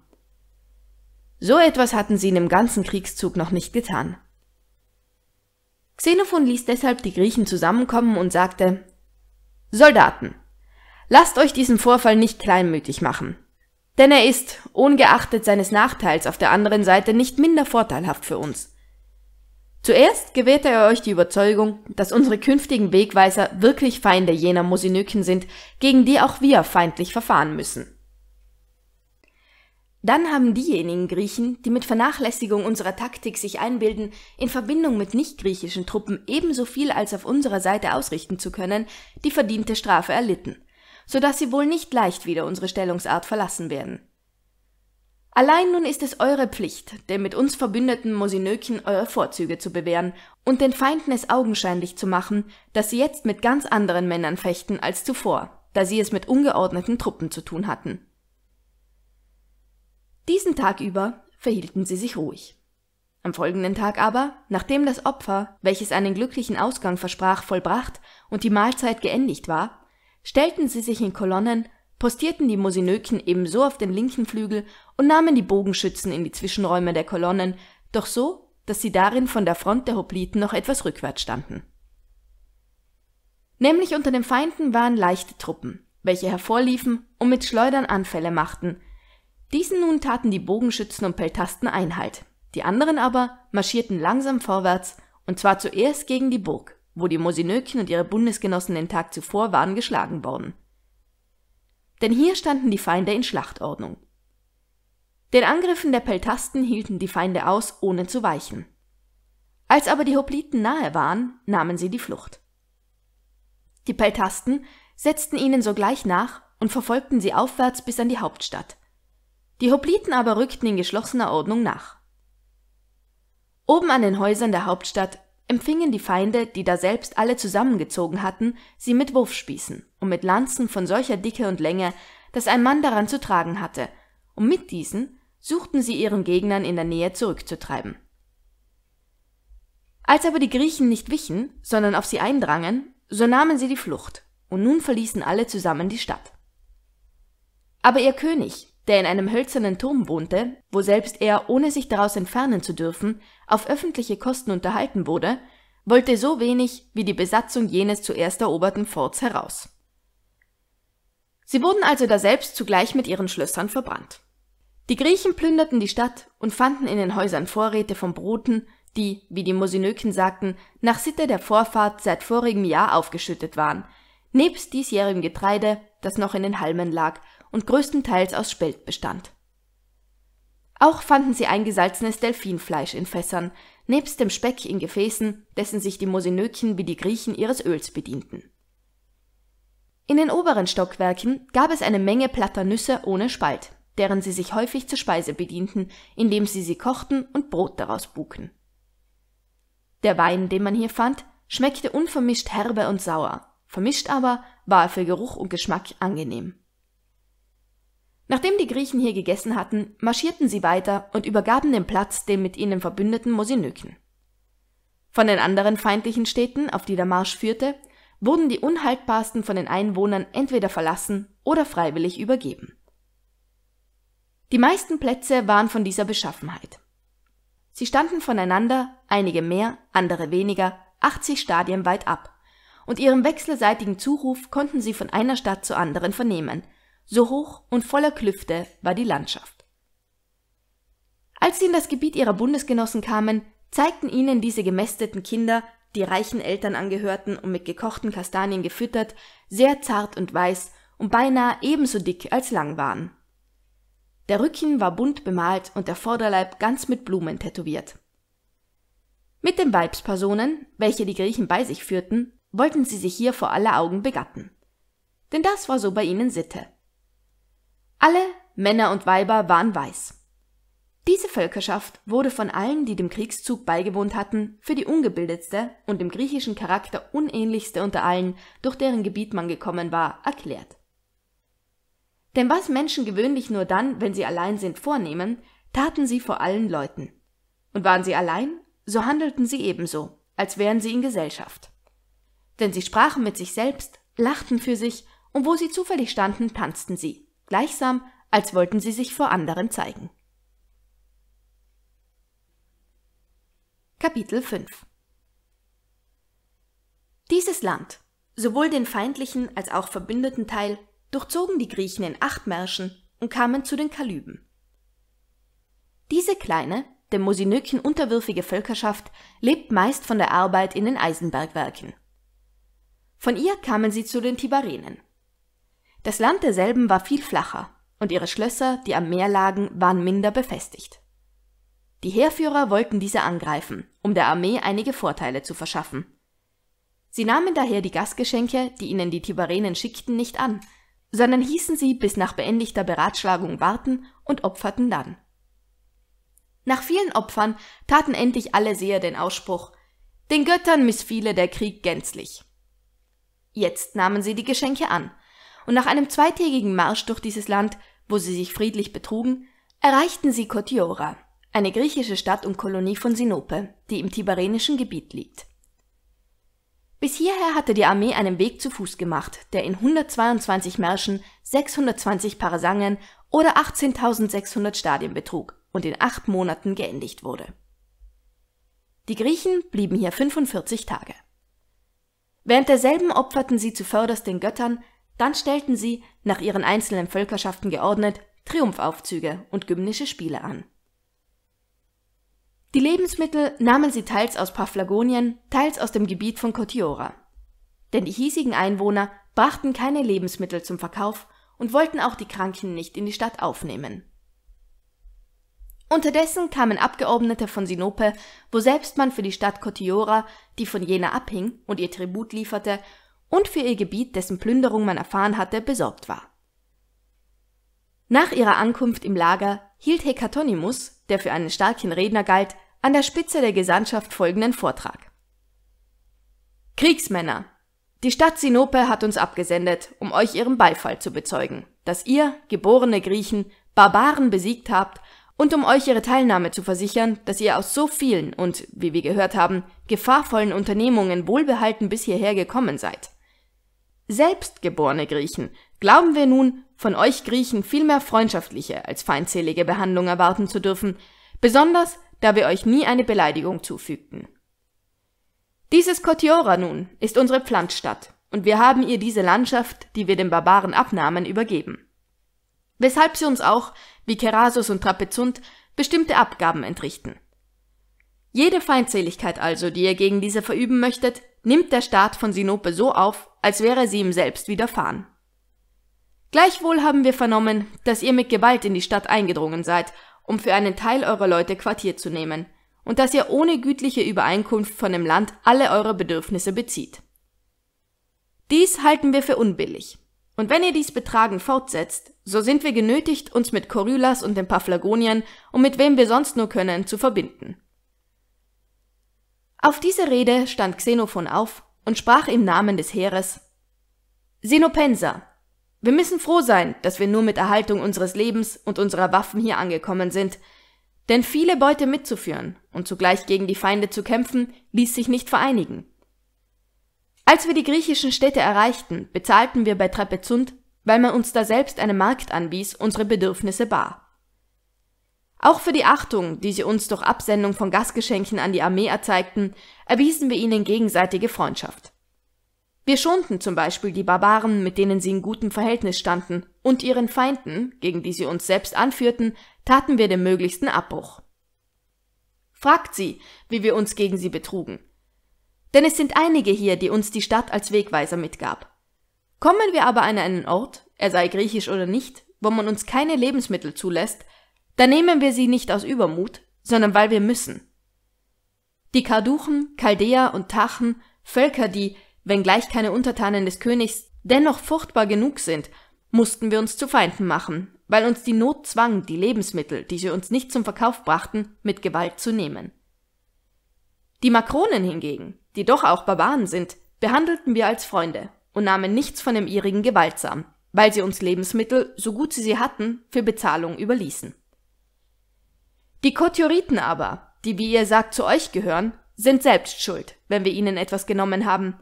So etwas hatten sie in dem ganzen Kriegszug noch nicht getan. Xenophon ließ deshalb die Griechen zusammenkommen und sagte Soldaten, lasst euch diesen Vorfall nicht kleinmütig machen. Denn er ist, ungeachtet seines Nachteils auf der anderen Seite, nicht minder vorteilhaft für uns. Zuerst gewährte er euch die Überzeugung, dass unsere künftigen Wegweiser wirklich Feinde jener Mosinöken sind, gegen die auch wir feindlich verfahren müssen. Dann haben diejenigen Griechen, die mit Vernachlässigung unserer Taktik sich einbilden, in Verbindung mit nichtgriechischen Truppen ebenso viel als auf unserer Seite ausrichten zu können, die verdiente Strafe erlitten, so dass sie wohl nicht leicht wieder unsere Stellungsart verlassen werden. Allein nun ist es eure Pflicht, den mit uns verbündeten Mosinöken eure Vorzüge zu bewähren und den Feinden es augenscheinlich zu machen, dass sie jetzt mit ganz anderen Männern fechten als zuvor, da sie es mit ungeordneten Truppen zu tun hatten. Diesen Tag über verhielten sie sich ruhig. Am folgenden Tag aber, nachdem das Opfer, welches einen glücklichen Ausgang versprach, vollbracht und die Mahlzeit geendigt war, stellten sie sich in Kolonnen, postierten die Mosinöken ebenso auf den linken Flügel und nahmen die Bogenschützen in die Zwischenräume der Kolonnen, doch so, dass sie darin von der Front der Hopliten noch etwas rückwärts standen. Nämlich unter den Feinden waren leichte Truppen, welche hervorliefen und mit Schleudern Anfälle machten, diesen nun taten die Bogenschützen und Peltasten Einhalt, die anderen aber marschierten langsam vorwärts, und zwar zuerst gegen die Burg, wo die Mosinöken und ihre Bundesgenossen den Tag zuvor waren geschlagen worden. Denn hier standen die Feinde in Schlachtordnung. Den Angriffen der Peltasten hielten die Feinde aus, ohne zu weichen. Als aber die Hopliten nahe waren, nahmen sie die Flucht. Die Peltasten setzten ihnen sogleich nach und verfolgten sie aufwärts bis an die Hauptstadt, die Hopliten aber rückten in geschlossener Ordnung nach. Oben an den Häusern der Hauptstadt empfingen die Feinde, die daselbst alle zusammengezogen hatten, sie mit Wurfspießen und mit Lanzen von solcher Dicke und Länge, dass ein Mann daran zu tragen hatte, und mit diesen suchten sie ihren Gegnern in der Nähe zurückzutreiben. Als aber die Griechen nicht wichen, sondern auf sie eindrangen, so nahmen sie die Flucht, und nun verließen alle zusammen die Stadt. Aber ihr König, der in einem hölzernen Turm wohnte, wo selbst er, ohne sich daraus entfernen zu dürfen, auf öffentliche Kosten unterhalten wurde, wollte so wenig wie die Besatzung jenes zuerst eroberten Forts heraus. Sie wurden also daselbst zugleich mit ihren Schlössern verbrannt. Die Griechen plünderten die Stadt und fanden in den Häusern Vorräte von Broten, die, wie die Mosinöken sagten, nach Sitte der Vorfahrt seit vorigem Jahr aufgeschüttet waren, nebst diesjährigem Getreide, das noch in den Halmen lag und größtenteils aus Spelt bestand. Auch fanden sie eingesalzenes Delfinfleisch in Fässern, nebst dem Speck in Gefäßen, dessen sich die Mosinöken wie die Griechen ihres Öls bedienten. In den oberen Stockwerken gab es eine Menge platter Nüsse ohne Spalt, deren sie sich häufig zur Speise bedienten, indem sie sie kochten und Brot daraus buken. Der Wein, den man hier fand, schmeckte unvermischt herbe und sauer, vermischt aber war er für Geruch und Geschmack angenehm. Nachdem die Griechen hier gegessen hatten, marschierten sie weiter und übergaben den Platz den mit ihnen verbündeten Mosinöken. Von den anderen feindlichen Städten, auf die der Marsch führte, wurden die unhaltbarsten von den Einwohnern entweder verlassen oder freiwillig übergeben. Die meisten Plätze waren von dieser Beschaffenheit. Sie standen voneinander, einige mehr, andere weniger, 80 Stadien weit ab, und ihrem wechselseitigen Zuruf konnten sie von einer Stadt zur anderen vernehmen – so hoch und voller Klüfte war die Landschaft. Als sie in das Gebiet ihrer Bundesgenossen kamen, zeigten ihnen diese gemästeten Kinder, die reichen Eltern angehörten und mit gekochten Kastanien gefüttert, sehr zart und weiß und beinahe ebenso dick als lang waren. Der Rücken war bunt bemalt und der Vorderleib ganz mit Blumen tätowiert. Mit den Weibspersonen, welche die Griechen bei sich führten, wollten sie sich hier vor aller Augen begatten. Denn das war so bei ihnen Sitte. Alle Männer und Weiber waren weiß. Diese Völkerschaft wurde von allen, die dem Kriegszug beigewohnt hatten, für die ungebildetste und dem griechischen Charakter unähnlichste unter allen, durch deren Gebiet man gekommen war, erklärt. Denn was Menschen gewöhnlich nur dann, wenn sie allein sind, vornehmen, taten sie vor allen Leuten. Und waren sie allein, so handelten sie ebenso, als wären sie in Gesellschaft. Denn sie sprachen mit sich selbst, lachten für sich, und wo sie zufällig standen, tanzten sie gleichsam als wollten sie sich vor anderen zeigen. Kapitel 5 Dieses Land, sowohl den feindlichen als auch verbündeten Teil, durchzogen die Griechen in acht Märschen, und kamen zu den Kalyben. Diese kleine, dem Mosinöken unterwürfige Völkerschaft lebt meist von der Arbeit in den Eisenbergwerken. Von ihr kamen sie zu den Tibarenen. Das Land derselben war viel flacher, und ihre Schlösser, die am Meer lagen, waren minder befestigt. Die Heerführer wollten diese angreifen, um der Armee einige Vorteile zu verschaffen. Sie nahmen daher die Gastgeschenke, die ihnen die Tibarenen schickten, nicht an, sondern hießen sie bis nach beendigter Beratschlagung warten und opferten dann. Nach vielen Opfern taten endlich alle Seher den Ausspruch, den Göttern missfiele der Krieg gänzlich. Jetzt nahmen sie die Geschenke an, und nach einem zweitägigen Marsch durch dieses Land, wo sie sich friedlich betrugen, erreichten sie Kotiora, eine griechische Stadt und Kolonie von Sinope, die im tiberenischen Gebiet liegt. Bis hierher hatte die Armee einen Weg zu Fuß gemacht, der in 122 Märschen 620 Parasangen oder 18.600 Stadien betrug und in acht Monaten geendigt wurde. Die Griechen blieben hier 45 Tage. Während derselben opferten sie zuvörderst den Göttern, dann stellten sie, nach ihren einzelnen Völkerschaften geordnet, Triumphaufzüge und gymnische Spiele an. Die Lebensmittel nahmen sie teils aus Paphlagonien, teils aus dem Gebiet von Kotiora. Denn die hiesigen Einwohner brachten keine Lebensmittel zum Verkauf und wollten auch die Kranken nicht in die Stadt aufnehmen. Unterdessen kamen Abgeordnete von Sinope, woselbst man für die Stadt Kotiora, die von jener abhing und ihr Tribut lieferte, und für ihr Gebiet, dessen Plünderung man erfahren hatte, besorgt war. Nach ihrer Ankunft im Lager hielt Hekatonymus, der für einen starken Redner galt, an der Spitze der Gesandtschaft folgenden Vortrag. Kriegsmänner, die Stadt Sinope hat uns abgesendet, um euch ihren Beifall zu bezeugen, dass ihr, geborene Griechen, Barbaren besiegt habt und um euch ihre Teilnahme zu versichern, dass ihr aus so vielen und, wie wir gehört haben, gefahrvollen Unternehmungen wohlbehalten bis hierher gekommen seid. Selbstgeborene Griechen, glauben wir nun, von euch Griechen viel mehr freundschaftliche als feindselige Behandlung erwarten zu dürfen, besonders da wir euch nie eine Beleidigung zufügten. Dieses Kotiora nun ist unsere Pflanzstadt, und wir haben ihr diese Landschaft, die wir den Barbaren abnahmen, übergeben. Weshalb sie uns auch, wie Kerasus und Trapezunt, bestimmte Abgaben entrichten. Jede Feindseligkeit also, die ihr gegen diese verüben möchtet, nimmt der Staat von Sinope so auf, als wäre sie ihm selbst widerfahren. Gleichwohl haben wir vernommen, dass ihr mit Gewalt in die Stadt eingedrungen seid, um für einen Teil eurer Leute Quartier zu nehmen, und dass ihr ohne gütliche Übereinkunft von dem Land alle eure Bedürfnisse bezieht. Dies halten wir für unbillig. Und wenn ihr dies Betragen fortsetzt, so sind wir genötigt, uns mit Korylas und den Paphlagoniern und mit wem wir sonst nur können, zu verbinden. Auf diese Rede stand Xenophon auf und sprach im Namen des Heeres Sinopenser, wir müssen froh sein, dass wir nur mit Erhaltung unseres Lebens und unserer Waffen hier angekommen sind, denn viele Beute mitzuführen und zugleich gegen die Feinde zu kämpfen, ließ sich nicht vereinigen. Als wir die griechischen Städte erreichten, bezahlten wir bei Trapezunt, weil man uns da selbst eine Markt anwies, unsere Bedürfnisse bar. Auch für die Achtung, die sie uns durch Absendung von Gastgeschenken an die Armee erzeigten, erwiesen wir ihnen gegenseitige Freundschaft. Wir schonten zum Beispiel die Barbaren, mit denen sie in gutem Verhältnis standen, und ihren Feinden, gegen die sie uns selbst anführten, taten wir den möglichsten Abbruch. Fragt sie, wie wir uns gegen sie betrugen. Denn es sind einige hier, die uns die Stadt als Wegweiser mitgab. Kommen wir aber an einen Ort, er sei griechisch oder nicht, wo man uns keine Lebensmittel zulässt, dann nehmen wir sie nicht aus Übermut, sondern weil wir müssen. Die Karduchen, Chaldäer und Tachen, Völker, die, wenngleich keine Untertanen des Königs, dennoch furchtbar genug sind, mussten wir uns zu Feinden machen, weil uns die Not zwang, die Lebensmittel, die sie uns nicht zum Verkauf brachten, mit Gewalt zu nehmen. Die Makronen hingegen, die doch auch Barbaren sind, behandelten wir als Freunde und nahmen nichts von dem ihrigen gewaltsam, weil sie uns Lebensmittel, so gut sie sie hatten, für Bezahlung überließen. Die Kotioriten aber, die wie ihr sagt zu euch gehören, sind selbst schuld, wenn wir ihnen etwas genommen haben.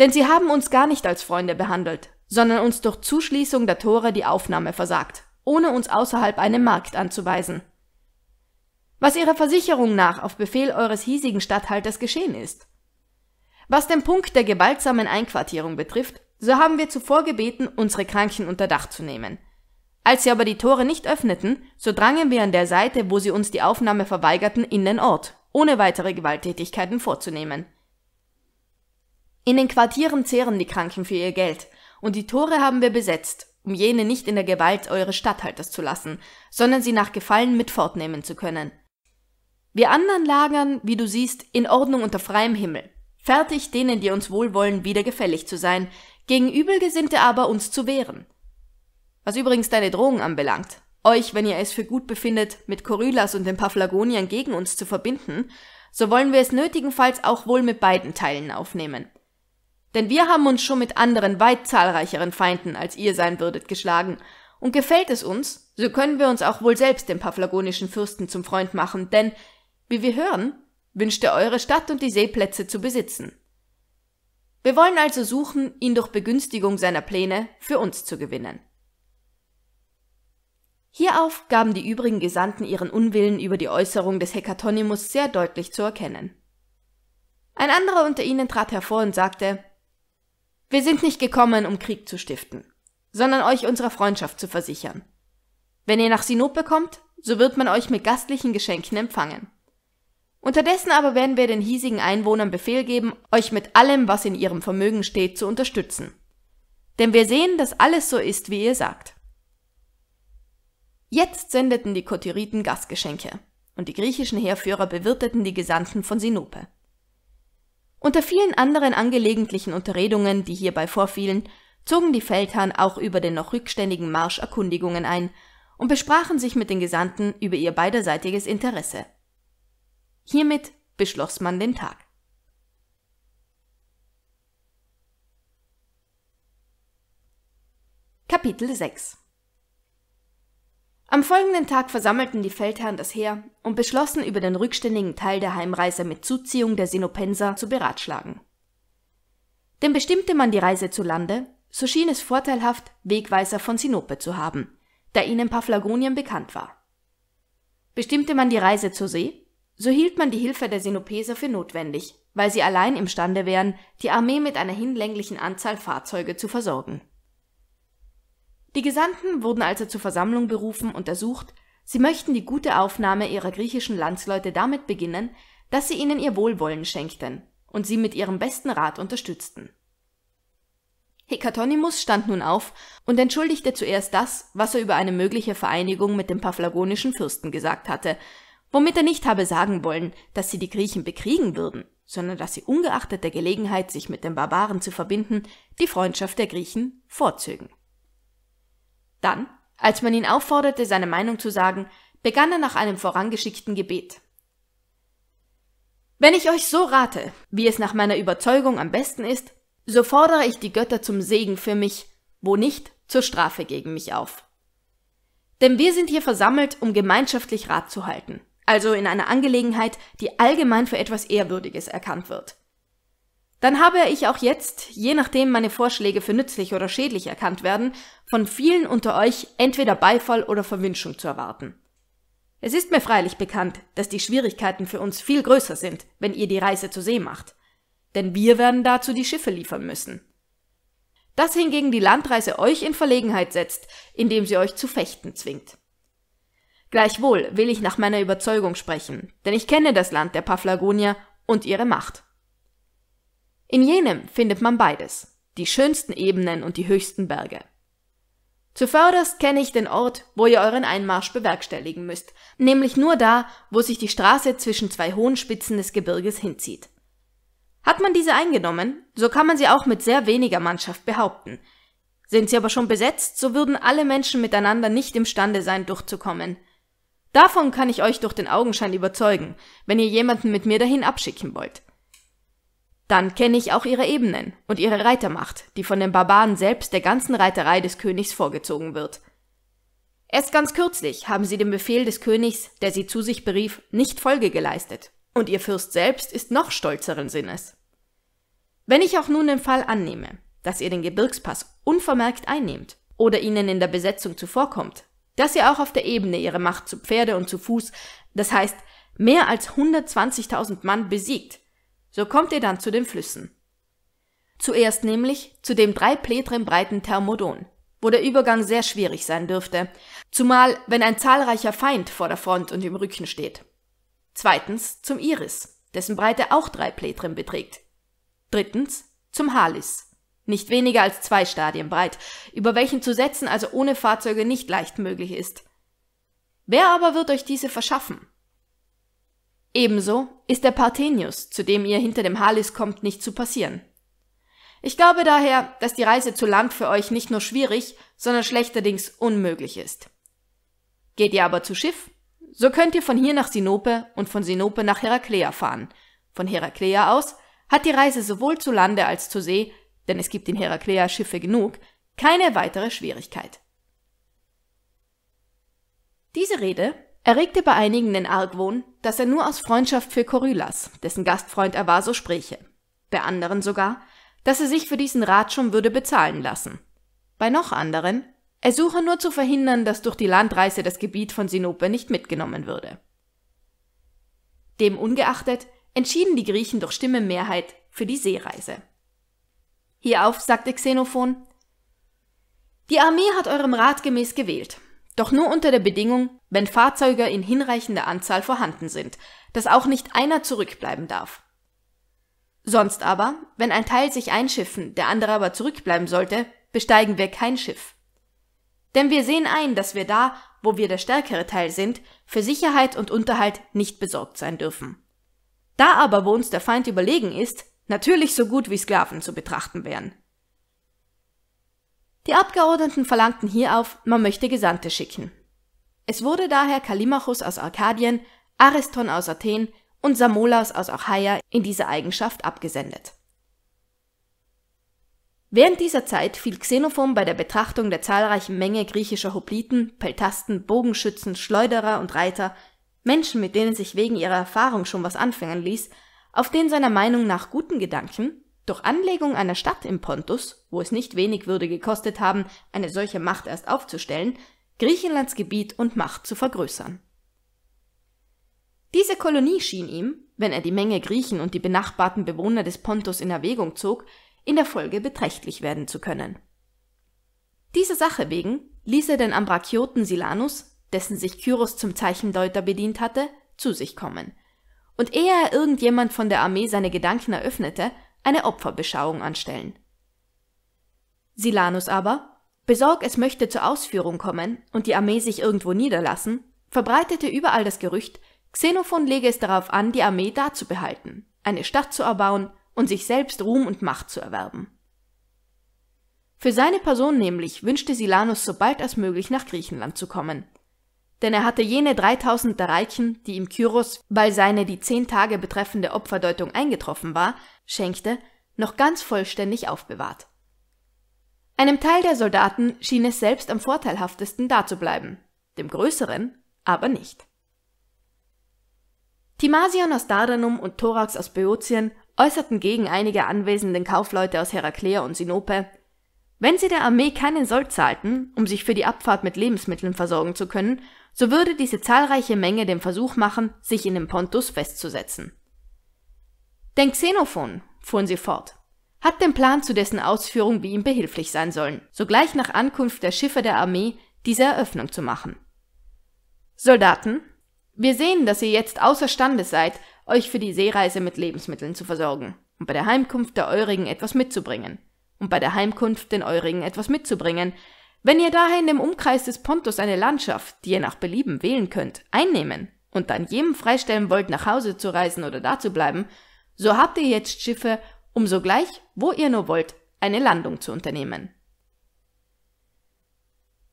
Denn sie haben uns gar nicht als Freunde behandelt, sondern uns durch Zuschließung der Tore die Aufnahme versagt, ohne uns außerhalb einen Markt anzuweisen. Was ihrer Versicherung nach auf Befehl eures hiesigen Statthalters geschehen ist. Was den Punkt der gewaltsamen Einquartierung betrifft, so haben wir zuvor gebeten, unsere Kranken unter Dach zu nehmen. Als sie aber die Tore nicht öffneten, so drangen wir an der Seite, wo sie uns die Aufnahme verweigerten, in den Ort, ohne weitere Gewalttätigkeiten vorzunehmen. In den Quartieren zehren die Kranken für ihr Geld, und die Tore haben wir besetzt, um jene nicht in der Gewalt eures Statthalters zu lassen, sondern sie nach Gefallen mit fortnehmen zu können. Wir anderen lagern, wie du siehst, in Ordnung unter freiem Himmel, fertig denen, die uns wohlwollen, wieder gefällig zu sein, gegen Übelgesinnte aber uns zu wehren. Was übrigens deine Drohung anbelangt, euch, wenn ihr es für gut befindet, mit Korylas und den Paphlagoniern gegen uns zu verbinden, so wollen wir es nötigenfalls auch wohl mit beiden Teilen aufnehmen. Denn wir haben uns schon mit anderen weit zahlreicheren Feinden, als ihr sein würdet, geschlagen, und gefällt es uns, so können wir uns auch wohl selbst dem paphlagonischen Fürsten zum Freund machen, denn, wie wir hören, wünscht er eure Stadt und die Seeplätze zu besitzen. Wir wollen also suchen, ihn durch Begünstigung seiner Pläne für uns zu gewinnen. Hierauf gaben die übrigen Gesandten ihren Unwillen über die Äußerung des Hekatonymus sehr deutlich zu erkennen. Ein anderer unter ihnen trat hervor und sagte, Wir sind nicht gekommen, um Krieg zu stiften, sondern euch unserer Freundschaft zu versichern. Wenn ihr nach Sinope kommt, so wird man euch mit gastlichen Geschenken empfangen. Unterdessen aber werden wir den hiesigen Einwohnern Befehl geben, euch mit allem, was in ihrem Vermögen steht, zu unterstützen. Denn wir sehen, dass alles so ist, wie ihr sagt. Jetzt sendeten die Kotiriten Gastgeschenke, und die griechischen Heerführer bewirteten die Gesandten von Sinope. Unter vielen anderen angelegentlichen Unterredungen, die hierbei vorfielen, zogen die Feldherren auch über den noch rückständigen Marsch Erkundigungen ein und besprachen sich mit den Gesandten über ihr beiderseitiges Interesse. Hiermit beschloss man den Tag. Kapitel 6 am folgenden Tag versammelten die Feldherren das Heer und beschlossen, über den rückständigen Teil der Heimreise mit Zuziehung der Sinopenser zu beratschlagen. Denn bestimmte man die Reise zu Lande, so schien es vorteilhaft, Wegweiser von Sinope zu haben, da ihnen Paphlagonien bekannt war. Bestimmte man die Reise zur See, so hielt man die Hilfe der Sinopeser für notwendig, weil sie allein imstande wären, die Armee mit einer hinlänglichen Anzahl Fahrzeuge zu versorgen. Die Gesandten wurden also zur Versammlung berufen und ersucht, sie möchten die gute Aufnahme ihrer griechischen Landsleute damit beginnen, dass sie ihnen ihr Wohlwollen schenkten und sie mit ihrem besten Rat unterstützten. Hekatonymus stand nun auf und entschuldigte zuerst das, was er über eine mögliche Vereinigung mit dem paphlagonischen Fürsten gesagt hatte, womit er nicht habe sagen wollen, dass sie die Griechen bekriegen würden, sondern dass sie ungeachtet der Gelegenheit, sich mit den Barbaren zu verbinden, die Freundschaft der Griechen vorzögen. Dann, als man ihn aufforderte, seine Meinung zu sagen, begann er nach einem vorangeschickten Gebet. Wenn ich euch so rate, wie es nach meiner Überzeugung am besten ist, so fordere ich die Götter zum Segen für mich, wo nicht zur Strafe gegen mich auf. Denn wir sind hier versammelt, um gemeinschaftlich Rat zu halten, also in einer Angelegenheit, die allgemein für etwas Ehrwürdiges erkannt wird. Dann habe ich auch jetzt, je nachdem meine Vorschläge für nützlich oder schädlich erkannt werden, von vielen unter euch entweder Beifall oder Verwünschung zu erwarten. Es ist mir freilich bekannt, dass die Schwierigkeiten für uns viel größer sind, wenn ihr die Reise zur See macht. Denn wir werden dazu die Schiffe liefern müssen. Dass hingegen die Landreise euch in Verlegenheit setzt, indem sie euch zu fechten zwingt. Gleichwohl will ich nach meiner Überzeugung sprechen, denn ich kenne das Land der Paphlagonier und ihre Macht. In jenem findet man beides, die schönsten Ebenen und die höchsten Berge. Zuvörderst kenne ich den Ort, wo ihr euren Einmarsch bewerkstelligen müsst, nämlich nur da, wo sich die Straße zwischen zwei hohen Spitzen des Gebirges hinzieht. Hat man diese eingenommen, so kann man sie auch mit sehr weniger Mannschaft behaupten. Sind sie aber schon besetzt, so würden alle Menschen miteinander nicht imstande sein, durchzukommen. Davon kann ich euch durch den Augenschein überzeugen, wenn ihr jemanden mit mir dahin abschicken wollt. Dann kenne ich auch ihre Ebenen und ihre Reitermacht, die von den Barbaren selbst der ganzen Reiterei des Königs vorgezogen wird. Erst ganz kürzlich haben sie dem Befehl des Königs, der sie zu sich berief, nicht Folge geleistet, und ihr Fürst selbst ist noch stolzeren Sinnes. Wenn ich auch nun den Fall annehme, dass ihr den Gebirgspass unvermerkt einnehmt oder ihnen in der Besetzung zuvorkommt, dass ihr auch auf der Ebene ihre Macht zu Pferde und zu Fuß, das heißt mehr als 120.000 Mann besiegt, so kommt ihr dann zu den Flüssen. Zuerst nämlich zu dem drei Pletren breiten Thermodon, wo der Übergang sehr schwierig sein dürfte, zumal wenn ein zahlreicher Feind vor der Front und im Rücken steht. Zweitens zum Iris, dessen Breite auch drei Pletren beträgt. Drittens zum Halis, nicht weniger als zwei Stadien breit, über welchen zu setzen also ohne Fahrzeuge nicht leicht möglich ist. Wer aber wird euch diese verschaffen? Ebenso ist der Parthenius, zu dem ihr hinter dem Halis kommt, nicht zu passieren. Ich glaube daher, dass die Reise zu Land für euch nicht nur schwierig, sondern schlechterdings unmöglich ist. Geht ihr aber zu Schiff, so könnt ihr von hier nach Sinope und von Sinope nach Heraklea fahren. Von Heraklea aus hat die Reise sowohl zu Lande als zu See, denn es gibt in Heraklea Schiffe genug, keine weitere Schwierigkeit. Diese Rede erregte bei einigen den Argwohn, dass er nur aus Freundschaft für Korylas, dessen Gastfreund er war, so spräche. Bei anderen sogar, dass er sich für diesen Rat schon würde bezahlen lassen. Bei noch anderen, er suche nur zu verhindern, dass durch die Landreise das Gebiet von Sinope nicht mitgenommen würde. Dem ungeachtet entschieden die Griechen durch Stimmenmehrheit für die Seereise. Hierauf sagte Xenophon, die Armee hat eurem Rat gemäß gewählt, doch nur unter der Bedingung, wenn Fahrzeuge in hinreichender Anzahl vorhanden sind, dass auch nicht einer zurückbleiben darf. Sonst aber, wenn ein Teil sich einschiffen, der andere aber zurückbleiben sollte, besteigen wir kein Schiff. Denn wir sehen ein, dass wir da, wo wir der stärkere Teil sind, für Sicherheit und Unterhalt nicht besorgt sein dürfen. Da aber, wo uns der Feind überlegen ist, natürlich so gut wie Sklaven zu betrachten wären. Die Abgeordneten verlangten hierauf, man möchte Gesandte schicken. Es wurde daher Kalimachus aus Arkadien, Ariston aus Athen und Samolas aus Achaia in dieser Eigenschaft abgesendet. Während dieser Zeit fiel Xenophon bei der Betrachtung der zahlreichen Menge griechischer Hopliten, Peltasten, Bogenschützen, Schleuderer und Reiter, Menschen, mit denen sich wegen ihrer Erfahrung schon was anfangen ließ, auf den seiner Meinung nach guten Gedanken, durch Anlegung einer Stadt im Pontus, wo es nicht wenig würde gekostet haben, eine solche Macht erst aufzustellen, Griechenlands Gebiet und Macht zu vergrößern. Diese Kolonie schien ihm, wenn er die Menge Griechen und die benachbarten Bewohner des Pontus in Erwägung zog, in der Folge beträchtlich werden zu können. Dieser Sache wegen ließ er den Ambrakioten Silanus, dessen sich Kyros zum Zeichendeuter bedient hatte, zu sich kommen, und ehe er irgendjemand von der Armee seine Gedanken eröffnete, eine Opferbeschauung anstellen. Silanus aber, besorgt es möchte zur Ausführung kommen und die Armee sich irgendwo niederlassen, verbreitete überall das Gerücht, Xenophon lege es darauf an, die Armee da zu behalten, eine Stadt zu erbauen und sich selbst Ruhm und Macht zu erwerben. Für seine Person nämlich wünschte Silanus so bald als möglich nach Griechenland zu kommen. Denn er hatte jene 3000 Dareichen, die ihm Kyros, weil seine die zehn Tage betreffende Opferdeutung eingetroffen war, schenkte, noch ganz vollständig aufbewahrt. Einem Teil der Soldaten schien es selbst am vorteilhaftesten dazubleiben, dem größeren aber nicht. Timasion aus Dardanum und Thorax aus Böotien äußerten gegen einige anwesenden Kaufleute aus Heraklea und Sinope, wenn sie der Armee keinen Sold zahlten, um sich für die Abfahrt mit Lebensmitteln versorgen zu können, so würde diese zahlreiche Menge den Versuch machen, sich in dem Pontus festzusetzen. Denn Xenophon, fuhren sie fort, hat den Plan zu dessen Ausführung wie ihm behilflich sein sollen, sogleich nach Ankunft der Schiffe der Armee diese Eröffnung zu machen. Soldaten, wir sehen, dass ihr jetzt außerstande seid, euch für die Seereise mit Lebensmitteln zu versorgen und bei der Heimkunft der Eurigen etwas mitzubringen und bei der Heimkunft den Eurigen etwas mitzubringen. Wenn ihr daher in dem Umkreis des Pontus eine Landschaft, die ihr nach Belieben wählen könnt, einnehmen und dann jedem freistellen wollt, nach Hause zu reisen oder da zu bleiben, so habt ihr jetzt Schiffe, um sogleich, wo ihr nur wollt, eine Landung zu unternehmen.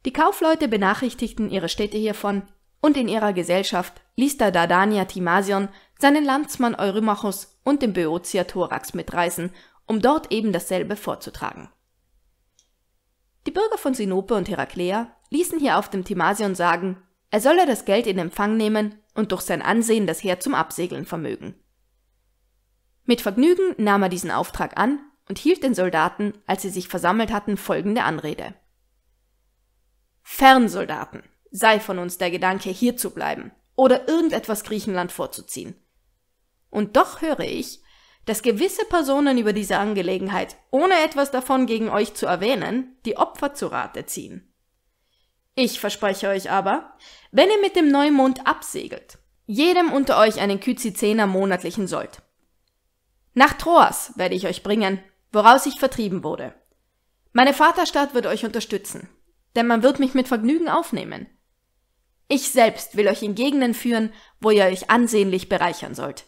Die Kaufleute benachrichtigten ihre Städte hiervon und in ihrer Gesellschaft ließ der Dardania Timasion seinen Landsmann Eurymachus und den Böotier Thorax mitreisen, um dort eben dasselbe vorzutragen. Die Bürger von Sinope und Heraklea ließen hier auf dem Timasion sagen, er solle das Geld in Empfang nehmen und durch sein Ansehen das Heer zum Absegeln vermögen. Mit Vergnügen nahm er diesen Auftrag an und hielt den Soldaten, als sie sich versammelt hatten, folgende Anrede. Fern, Soldaten! sei von uns der Gedanke, hier zu bleiben oder irgendetwas Griechenland vorzuziehen. Und doch höre ich, dass gewisse Personen über diese Angelegenheit, ohne etwas davon gegen euch zu erwähnen, die Opfer zu Rate ziehen. Ich verspreche euch aber, wenn ihr mit dem Neumond absegelt, jedem unter euch einen Kyzizäner monatlichen sollt. Nach Troas werde ich euch bringen, woraus ich vertrieben wurde. Meine Vaterstadt wird euch unterstützen, denn man wird mich mit Vergnügen aufnehmen. Ich selbst will euch in Gegenden führen, wo ihr euch ansehnlich bereichern sollt.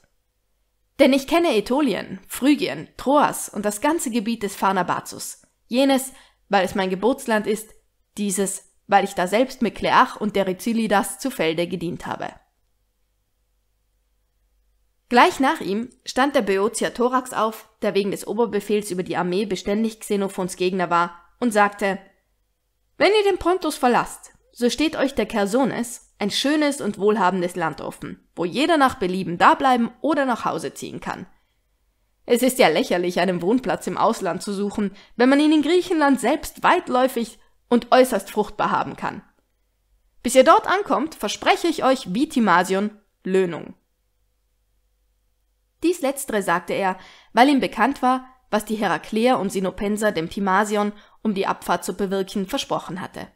Denn ich kenne Ätolien, Phrygien, Troas und das ganze Gebiet des Pharnabazus. Jenes, weil es mein Geburtsland ist, dieses, weil ich da selbst mit Kleach und der Rizylidas zu Felde gedient habe. Gleich nach ihm stand der Boeotier Thorax auf, der wegen des Oberbefehls über die Armee beständig Xenophons Gegner war, und sagte, Wenn ihr den Pontus verlasst, so steht euch der Chersones, ein schönes und wohlhabendes Land offen, wo jeder nach Belieben dableiben oder nach Hause ziehen kann. Es ist ja lächerlich, einen Wohnplatz im Ausland zu suchen, wenn man ihn in Griechenland selbst weitläufig und äußerst fruchtbar haben kann. Bis ihr dort ankommt, verspreche ich euch wie Timasion Löhnung. Dies letztere sagte er, weil ihm bekannt war, was die Herakleer und Sinopenser dem Timasion, um die Abfahrt zu bewirken, versprochen hatte.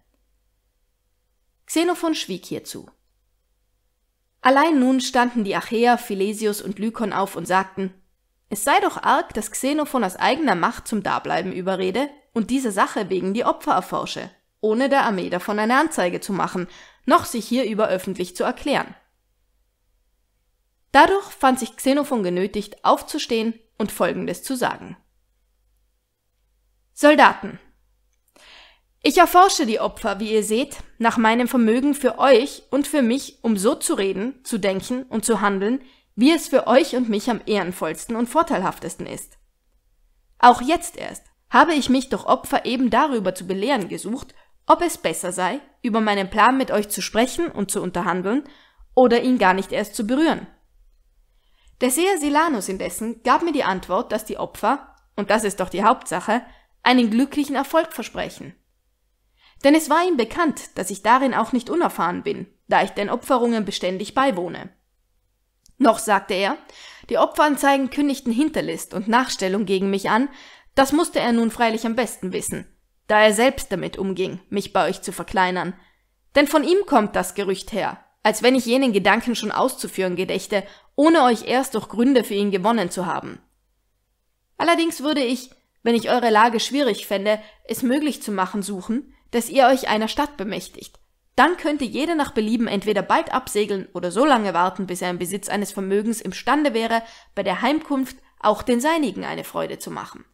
Xenophon schwieg hierzu. Allein nun standen die Achäer, Philesius und Lykon auf und sagten, es sei doch arg, dass Xenophon aus eigener Macht zum Dableiben überrede und diese Sache wegen die Opfer erforsche, ohne der Armee davon eine Anzeige zu machen, noch sich hierüber öffentlich zu erklären. Dadurch fand sich Xenophon genötigt, aufzustehen und Folgendes zu sagen. Soldaten, ich erforsche die Opfer, wie ihr seht, nach meinem Vermögen für euch und für mich, um so zu reden, zu denken und zu handeln, wie es für euch und mich am ehrenvollsten und vorteilhaftesten ist. Auch jetzt erst habe ich mich durch Opfer eben darüber zu belehren gesucht, ob es besser sei, über meinen Plan mit euch zu sprechen und zu unterhandeln, oder ihn gar nicht erst zu berühren. Der Seher Silanus indessen gab mir die Antwort, dass die Opfer, und das ist doch die Hauptsache, einen glücklichen Erfolg versprechen. Denn es war ihm bekannt, dass ich darin auch nicht unerfahren bin, da ich den Opferungen beständig beiwohne. Noch sagte er, die Opferanzeigen kündigten Hinterlist und Nachstellung gegen mich an, das musste er nun freilich am besten wissen, da er selbst damit umging, mich bei euch zu verkleinern. Denn von ihm kommt das Gerücht her, als wenn ich jenen Gedanken schon auszuführen gedächte, ohne euch erst durch Gründe für ihn gewonnen zu haben. Allerdings würde ich, wenn ich eure Lage schwierig fände, es möglich zu machen suchen, dass ihr euch einer Stadt bemächtigt. Dann könnte jeder nach Belieben entweder bald absegeln oder so lange warten, bis er im Besitz eines Vermögens imstande wäre, bei der Heimkunft auch den Seinigen eine Freude zu machen.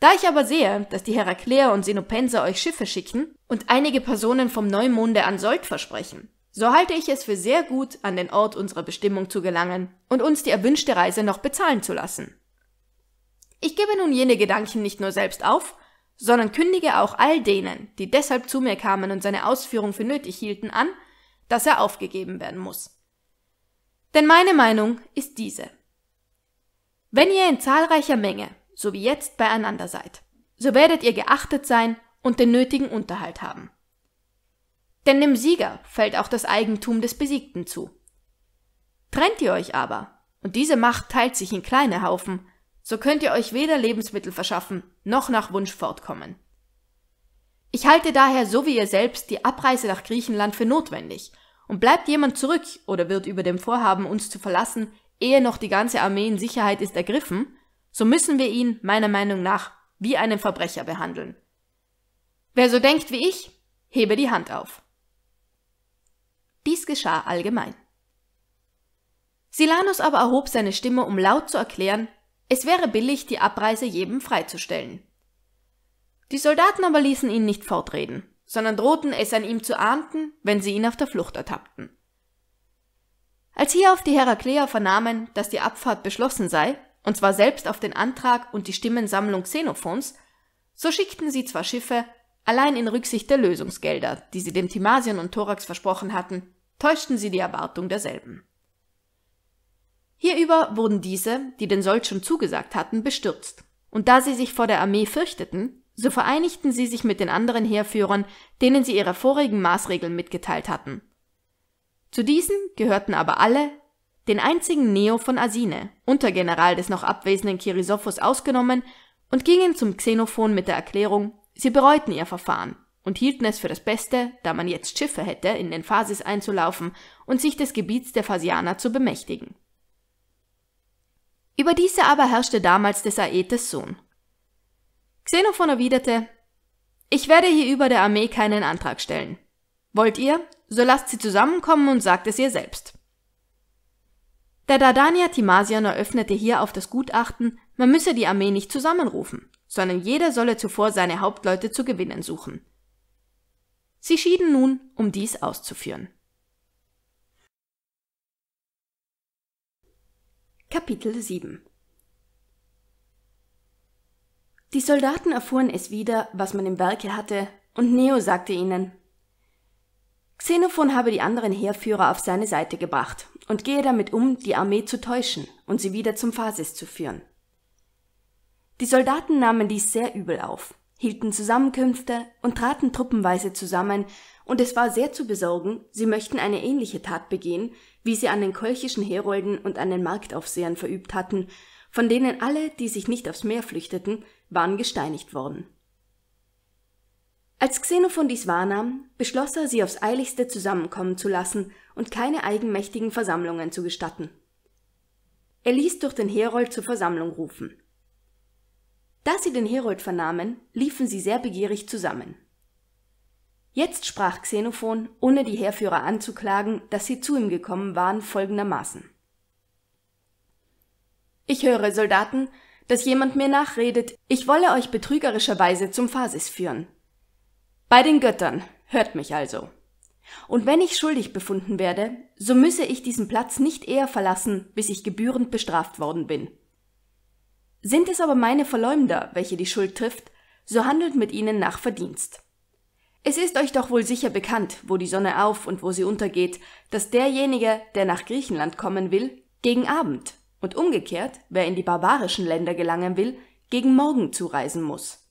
Da ich aber sehe, dass die Herakleer und Sinopenser euch Schiffe schicken und einige Personen vom Neumonde an Sold versprechen, so halte ich es für sehr gut, an den Ort unserer Bestimmung zu gelangen und uns die erwünschte Reise noch bezahlen zu lassen. Ich gebe nun jene Gedanken nicht nur selbst auf, sondern kündige auch all denen, die deshalb zu mir kamen und seine Ausführung für nötig hielten, an, dass er aufgegeben werden muss. Denn meine Meinung ist diese. Wenn ihr in zahlreicher Menge, so wie jetzt beieinander seid, so werdet ihr geachtet sein und den nötigen Unterhalt haben. Denn dem Sieger fällt auch das Eigentum des Besiegten zu. Trennt ihr euch aber, und diese Macht teilt sich in kleine Haufen, so könnt ihr euch weder Lebensmittel verschaffen, noch nach Wunsch fortkommen. Ich halte daher so wie ihr selbst die Abreise nach Griechenland für notwendig, und bleibt jemand zurück oder wird über dem Vorhaben, uns zu verlassen, ehe noch die ganze Armee in Sicherheit ist ergriffen, so müssen wir ihn, meiner Meinung nach, wie einen Verbrecher behandeln. Wer so denkt wie ich, hebe die Hand auf. Dies geschah allgemein. Silanus aber erhob seine Stimme, um laut zu erklären, es wäre billig, die Abreise jedem freizustellen. Die Soldaten aber ließen ihn nicht fortreden, sondern drohten es an ihm zu ahnden, wenn sie ihn auf der Flucht ertappten. Als hierauf die Herakleer vernahmen, dass die Abfahrt beschlossen sei, und zwar selbst auf den Antrag und die Stimmensammlung Xenophons, so schickten sie zwar Schiffe, allein in Rücksicht der Lösungsgelder, die sie dem Timasion und Thorax versprochen hatten, täuschten sie die Erwartung derselben. Hierüber wurden diese, die den Sold schon zugesagt hatten, bestürzt. Und da sie sich vor der Armee fürchteten, so vereinigten sie sich mit den anderen Heerführern, denen sie ihre vorigen Maßregeln mitgeteilt hatten. Zu diesen gehörten aber alle, den einzigen Neo von Asine, Untergeneral des noch abwesenden Chrysophos ausgenommen, und gingen zum Xenophon mit der Erklärung, sie bereuten ihr Verfahren und hielten es für das Beste, da man jetzt Schiffe hätte, in den Phasis einzulaufen und sich des Gebiets der Phasianer zu bemächtigen. Über diese aber herrschte damals des Aetes Sohn. Xenophon erwiderte, ich werde hier über der Armee keinen Antrag stellen. Wollt ihr, so lasst sie zusammenkommen und sagt es ihr selbst. Der Dardanier Timasian eröffnete hier auf das Gutachten, man müsse die Armee nicht zusammenrufen, sondern jeder solle zuvor seine Hauptleute zu gewinnen suchen. Sie schieden nun, um dies auszuführen. Kapitel 7 Die Soldaten erfuhren es wieder, was man im Werke hatte, und Neo sagte ihnen, Xenophon habe die anderen Heerführer auf seine Seite gebracht und gehe damit um, die Armee zu täuschen und sie wieder zum Phasis zu führen. Die Soldaten nahmen dies sehr übel auf, hielten Zusammenkünfte und traten truppenweise zusammen, und es war sehr zu besorgen, sie möchten eine ähnliche Tat begehen, wie sie an den kolchischen Herolden und an den Marktaufsehern verübt hatten, von denen alle, die sich nicht aufs Meer flüchteten, waren gesteinigt worden. Als Xenophon dies wahrnahm, beschloss er, sie aufs eiligste zusammenkommen zu lassen und keine eigenmächtigen Versammlungen zu gestatten. Er ließ durch den Herold zur Versammlung rufen. Da sie den Herold vernahmen, liefen sie sehr begierig zusammen. Jetzt sprach Xenophon, ohne die Heerführer anzuklagen, dass sie zu ihm gekommen waren, folgendermaßen. Ich höre, Soldaten, dass jemand mir nachredet, ich wolle euch betrügerischerweise zum Phasis führen. Bei den Göttern, hört mich also. Und wenn ich schuldig befunden werde, so müsse ich diesen Platz nicht eher verlassen, bis ich gebührend bestraft worden bin. Sind es aber meine Verleumder, welche die Schuld trifft, so handelt mit ihnen nach Verdienst. Es ist euch doch wohl sicher bekannt, wo die Sonne auf und wo sie untergeht, dass derjenige, der nach Griechenland kommen will, gegen Abend und umgekehrt, wer in die barbarischen Länder gelangen will, gegen Morgen zureisen muss.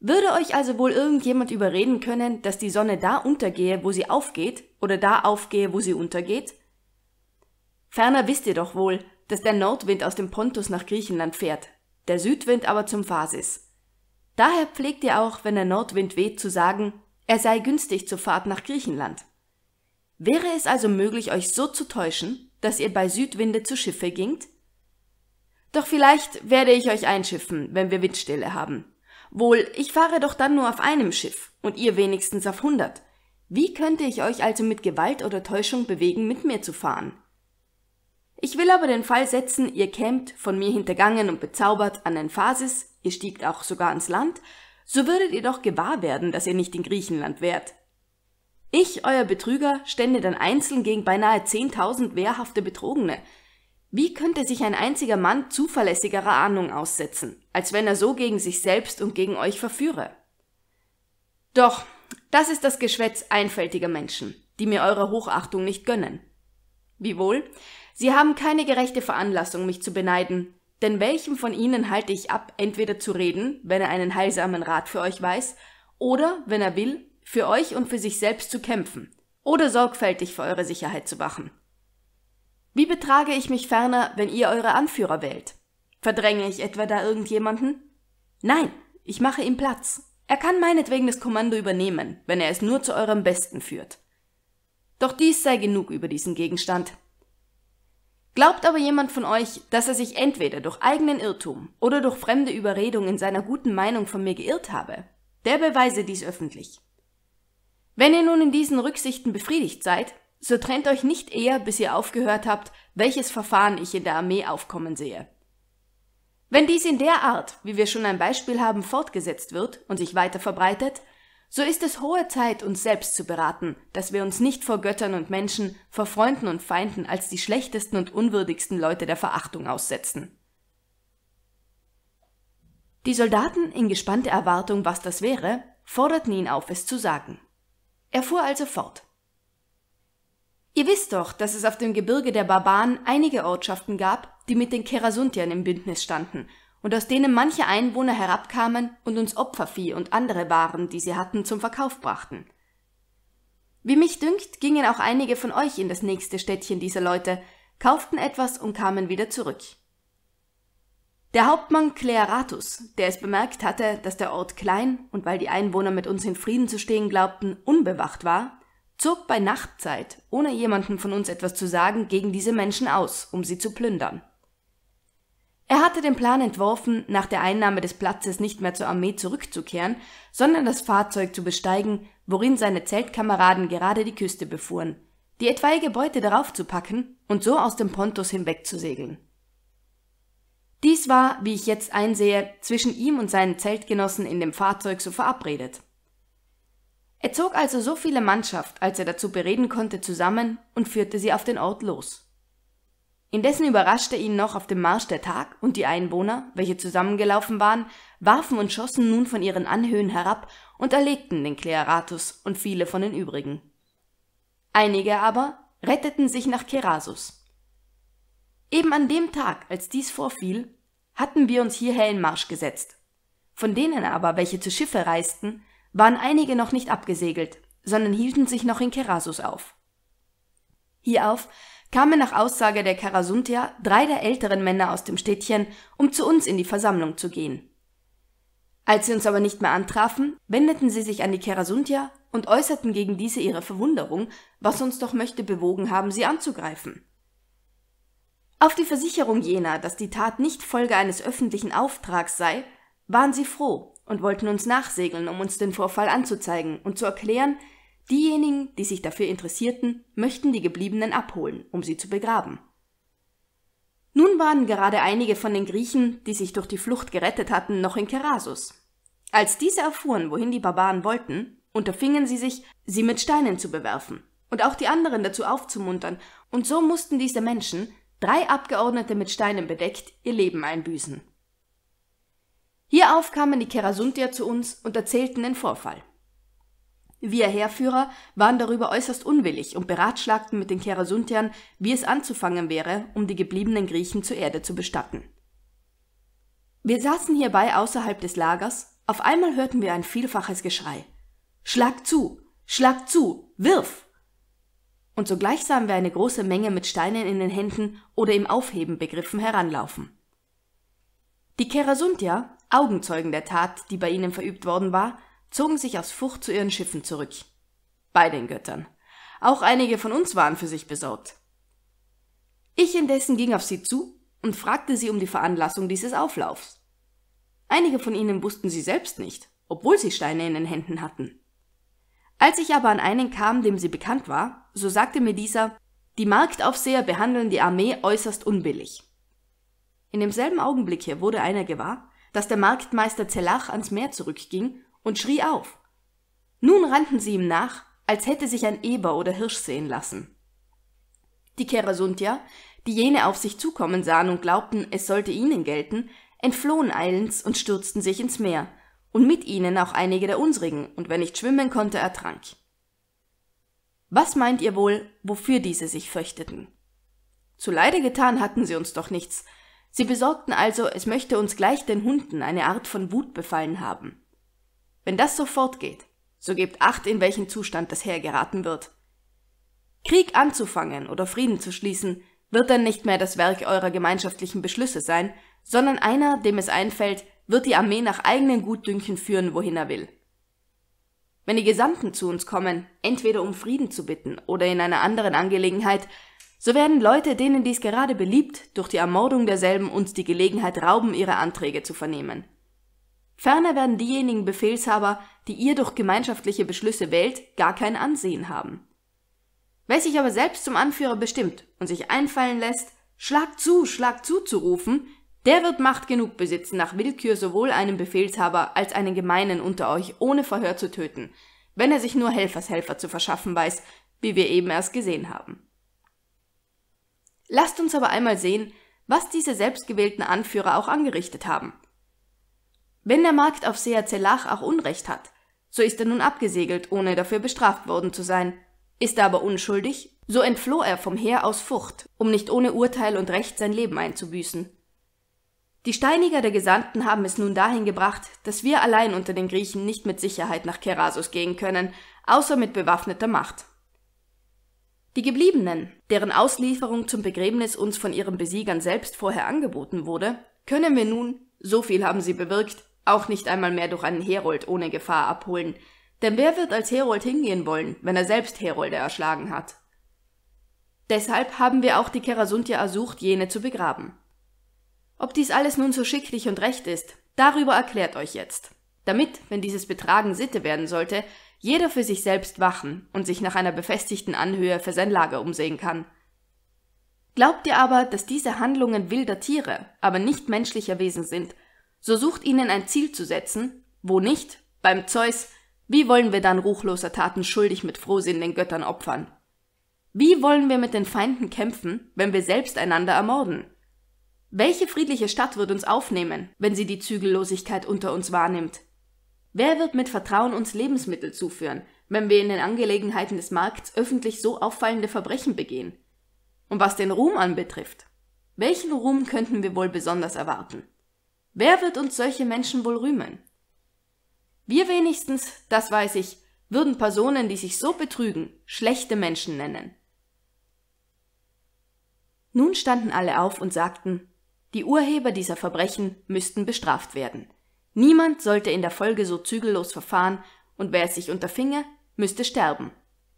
Würde euch also wohl irgendjemand überreden können, dass die Sonne da untergehe, wo sie aufgeht, oder da aufgehe, wo sie untergeht? Ferner wisst ihr doch wohl, dass der Nordwind aus dem Pontus nach Griechenland fährt, der Südwind aber zum Phasis. Daher pflegt ihr auch, wenn der Nordwind weht, zu sagen, er sei günstig zur Fahrt nach Griechenland. Wäre es also möglich, euch so zu täuschen, dass ihr bei Südwinde zu Schiffe gingt? Doch vielleicht werde ich euch einschiffen, wenn wir Windstille haben, Wohl, ich fahre doch dann nur auf einem Schiff und ihr wenigstens auf hundert. Wie könnte ich euch also mit Gewalt oder Täuschung bewegen, mit mir zu fahren? Ich will aber den Fall setzen, ihr kämt, von mir hintergangen und bezaubert, an den Phasis, ihr stiegt auch sogar ans Land, so würdet ihr doch gewahr werden, dass ihr nicht in Griechenland wärt. Ich, euer Betrüger, stände dann einzeln gegen beinahe zehntausend wehrhafte Betrogene, wie könnte sich ein einziger Mann zuverlässigerer Ahnung aussetzen, als wenn er so gegen sich selbst und gegen euch verführe? Doch, das ist das Geschwätz einfältiger Menschen, die mir eure Hochachtung nicht gönnen. Wiewohl, sie haben keine gerechte Veranlassung, mich zu beneiden, denn welchem von ihnen halte ich ab, entweder zu reden, wenn er einen heilsamen Rat für euch weiß, oder, wenn er will, für euch und für sich selbst zu kämpfen, oder sorgfältig für eure Sicherheit zu wachen. Wie betrage ich mich ferner, wenn ihr eure Anführer wählt? Verdränge ich etwa da irgendjemanden? Nein, ich mache ihm Platz. Er kann meinetwegen das Kommando übernehmen, wenn er es nur zu eurem Besten führt. Doch dies sei genug über diesen Gegenstand. Glaubt aber jemand von euch, dass er sich entweder durch eigenen Irrtum oder durch fremde Überredung in seiner guten Meinung von mir geirrt habe, der beweise dies öffentlich. Wenn ihr nun in diesen Rücksichten befriedigt seid, so trennt euch nicht eher, bis ihr aufgehört habt, welches Verfahren ich in der Armee aufkommen sehe. Wenn dies in der Art, wie wir schon ein Beispiel haben, fortgesetzt wird und sich weiter verbreitet, so ist es hohe Zeit, uns selbst zu beraten, dass wir uns nicht vor Göttern und Menschen, vor Freunden und Feinden als die schlechtesten und unwürdigsten Leute der Verachtung aussetzen. Die Soldaten, in gespannter Erwartung, was das wäre, forderten ihn auf, es zu sagen. Er fuhr also fort. Ihr wisst doch, dass es auf dem Gebirge der Barbaren einige Ortschaften gab, die mit den Kerasuntiern im Bündnis standen und aus denen manche Einwohner herabkamen und uns Opfervieh und andere Waren, die sie hatten, zum Verkauf brachten. Wie mich dünkt, gingen auch einige von euch in das nächste Städtchen dieser Leute, kauften etwas und kamen wieder zurück. Der Hauptmann Klearatus, der es bemerkt hatte, dass der Ort klein und weil die Einwohner mit uns in Frieden zu stehen glaubten, unbewacht war, zog bei Nachtzeit, ohne jemandem von uns etwas zu sagen, gegen diese Menschen aus, um sie zu plündern. Er hatte den Plan entworfen, nach der Einnahme des Platzes nicht mehr zur Armee zurückzukehren, sondern das Fahrzeug zu besteigen, worin seine Zeltkameraden gerade die Küste befuhren, die etwaige Beute darauf zu packen und so aus dem Pontus hinwegzusegeln. Dies war, wie ich jetzt einsehe, zwischen ihm und seinen Zeltgenossen in dem Fahrzeug so verabredet. Er zog also so viele Mannschaft, als er dazu bereden konnte, zusammen und führte sie auf den Ort los. Indessen überraschte ihn noch auf dem Marsch der Tag, und die Einwohner, welche zusammengelaufen waren, warfen und schossen nun von ihren Anhöhen herab und erlegten den Klearatus und viele von den übrigen. Einige aber retteten sich nach Kerasus. Eben an dem Tag, als dies vorfiel, hatten wir uns hierher in Marsch gesetzt. Von denen aber, welche zu Schiffe reisten, waren einige noch nicht abgesegelt, sondern hielten sich noch in Kerasus auf. Hierauf kamen nach Aussage der Karasuntia drei der älteren Männer aus dem Städtchen, um zu uns in die Versammlung zu gehen. Als sie uns aber nicht mehr antrafen, wendeten sie sich an die Kerasuntia und äußerten gegen diese ihre Verwunderung, was uns doch möchte bewogen haben, sie anzugreifen. Auf die Versicherung jener, dass die Tat nicht Folge eines öffentlichen Auftrags sei, waren sie froh und wollten uns nachsegeln, um uns den Vorfall anzuzeigen und zu erklären, diejenigen, die sich dafür interessierten, möchten die Gebliebenen abholen, um sie zu begraben. Nun waren gerade einige von den Griechen, die sich durch die Flucht gerettet hatten, noch in Kerasus. Als diese erfuhren, wohin die Barbaren wollten, unterfingen sie sich, sie mit Steinen zu bewerfen und auch die anderen dazu aufzumuntern, und so mussten diese Menschen, drei Abgeordnete mit Steinen bedeckt, ihr Leben einbüßen. Hierauf kamen die Kerasuntier zu uns und erzählten den Vorfall. Wir Heerführer waren darüber äußerst unwillig und beratschlagten mit den Kerasuntiern, wie es anzufangen wäre, um die gebliebenen Griechen zur Erde zu bestatten. Wir saßen hierbei außerhalb des Lagers, auf einmal hörten wir ein vielfaches Geschrei. Schlag zu, schlag zu, wirf! und sogleich sahen wir eine große Menge mit Steinen in den Händen oder im Aufheben begriffen heranlaufen. Die Kerasuntia, Augenzeugen der Tat, die bei ihnen verübt worden war, zogen sich aus Furcht zu ihren Schiffen zurück. Bei den Göttern. Auch einige von uns waren für sich besorgt. Ich indessen ging auf sie zu und fragte sie um die Veranlassung dieses Auflaufs. Einige von ihnen wussten sie selbst nicht, obwohl sie Steine in den Händen hatten. Als ich aber an einen kam, dem sie bekannt war, so sagte mir dieser, die Marktaufseher behandeln die Armee äußerst unbillig. In demselben Augenblicke wurde einer gewahr, dass der Marktmeister Zelach ans Meer zurückging und schrie auf. Nun rannten sie ihm nach, als hätte sich ein Eber oder Hirsch sehen lassen. Die Kerasuntia, die jene auf sich zukommen sahen und glaubten, es sollte ihnen gelten, entflohen eilends und stürzten sich ins Meer, und mit ihnen auch einige der unsrigen, und wer nicht schwimmen konnte, ertrank. Was meint ihr wohl, wofür diese sich fürchteten? Zuleide getan hatten sie uns doch nichts. Sie besorgten also, es möchte uns gleich den Hunden eine Art von Wut befallen haben. Wenn das so fortgeht, so gebt acht, in welchen Zustand das Heer geraten wird. Krieg anzufangen oder Frieden zu schließen, wird dann nicht mehr das Werk eurer gemeinschaftlichen Beschlüsse sein, sondern einer, dem es einfällt, wird die Armee nach eigenen Gutdünken führen, wohin er will. Wenn die Gesandten zu uns kommen, entweder um Frieden zu bitten oder in einer anderen Angelegenheit, so werden Leute, denen dies gerade beliebt, durch die Ermordung derselben uns die Gelegenheit rauben, ihre Anträge zu vernehmen. Ferner werden diejenigen Befehlshaber, die ihr durch gemeinschaftliche Beschlüsse wählt, gar kein Ansehen haben. Wer sich aber selbst zum Anführer bestimmt und sich einfallen lässt, Schlag zu, Schlag zu zu rufen, der wird Macht genug besitzen, nach Willkür sowohl einen Befehlshaber als einen Gemeinen unter euch ohne Verhör zu töten, wenn er sich nur Helfershelfer zu verschaffen weiß, wie wir eben erst gesehen haben. Lasst uns aber einmal sehen, was diese selbstgewählten Anführer auch angerichtet haben. Wenn der Marktaufseher Zelach auch Unrecht hat, so ist er nun abgesegelt, ohne dafür bestraft worden zu sein. Ist er aber unschuldig, so entfloh er vom Heer aus Furcht, um nicht ohne Urteil und Recht sein Leben einzubüßen. Die Steiniger der Gesandten haben es nun dahin gebracht, dass wir allein unter den Griechen nicht mit Sicherheit nach Kerasus gehen können, außer mit bewaffneter Macht. Die Gebliebenen, deren Auslieferung zum Begräbnis uns von ihren Besiegern selbst vorher angeboten wurde, können wir nun, so viel haben sie bewirkt, auch nicht einmal mehr durch einen Herold ohne Gefahr abholen, denn wer wird als Herold hingehen wollen, wenn er selbst Herolde erschlagen hat? Deshalb haben wir auch die Kerasuntia ersucht, jene zu begraben. Ob dies alles nun so schicklich und recht ist, darüber erklärt euch jetzt, damit, wenn dieses Betragen Sitte werden sollte, jeder für sich selbst wachen und sich nach einer befestigten Anhöhe für sein Lager umsehen kann. Glaubt ihr aber, dass diese Handlungen wilder Tiere, aber nicht menschlicher Wesen sind, so sucht ihnen ein Ziel zu setzen, wo nicht, beim Zeus, wie wollen wir dann ruchloser Taten schuldig mit Frohsinn den Göttern opfern? Wie wollen wir mit den Feinden kämpfen, wenn wir selbst einander ermorden? Welche friedliche Stadt wird uns aufnehmen, wenn sie die Zügellosigkeit unter uns wahrnimmt? Wer wird mit Vertrauen uns Lebensmittel zuführen, wenn wir in den Angelegenheiten des Markts öffentlich so auffallende Verbrechen begehen? Und was den Ruhm anbetrifft, welchen Ruhm könnten wir wohl besonders erwarten? Wer wird uns solche Menschen wohl rühmen? Wir wenigstens, das weiß ich, würden Personen, die sich so betrügen, schlechte Menschen nennen. Nun standen alle auf und sagten, die Urheber dieser Verbrechen müssten bestraft werden. Niemand sollte in der Folge so zügellos verfahren, und wer es sich unterfinge, müsste sterben.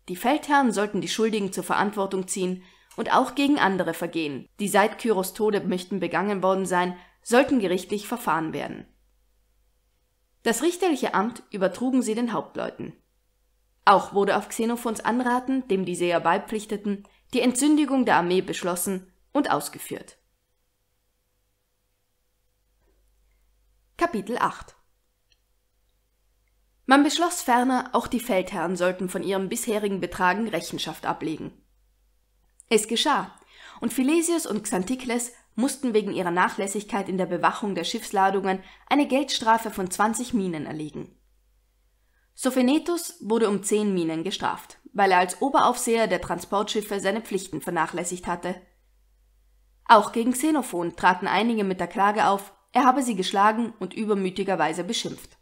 Die Feldherren sollten die Schuldigen zur Verantwortung ziehen und auch gegen andere Vergehen, die seit Kyros Tode möchten begangen worden sein, sollten gerichtlich verfahren werden. Das richterliche Amt übertrugen sie den Hauptleuten. Auch wurde auf Xenophons Anraten, dem die Seher beipflichteten, die Entzündigung der Armee beschlossen und ausgeführt. Kapitel 8 Man beschloss ferner, auch die Feldherren sollten von ihrem bisherigen Betragen Rechenschaft ablegen. Es geschah, und Philesius und Xanthikles mussten wegen ihrer Nachlässigkeit in der Bewachung der Schiffsladungen eine Geldstrafe von 20 Minen erlegen. Sophenetus wurde um 10 Minen gestraft, weil er als Oberaufseher der Transportschiffe seine Pflichten vernachlässigt hatte. Auch gegen Xenophon traten einige mit der Klage auf, er habe sie geschlagen und übermütigerweise beschimpft.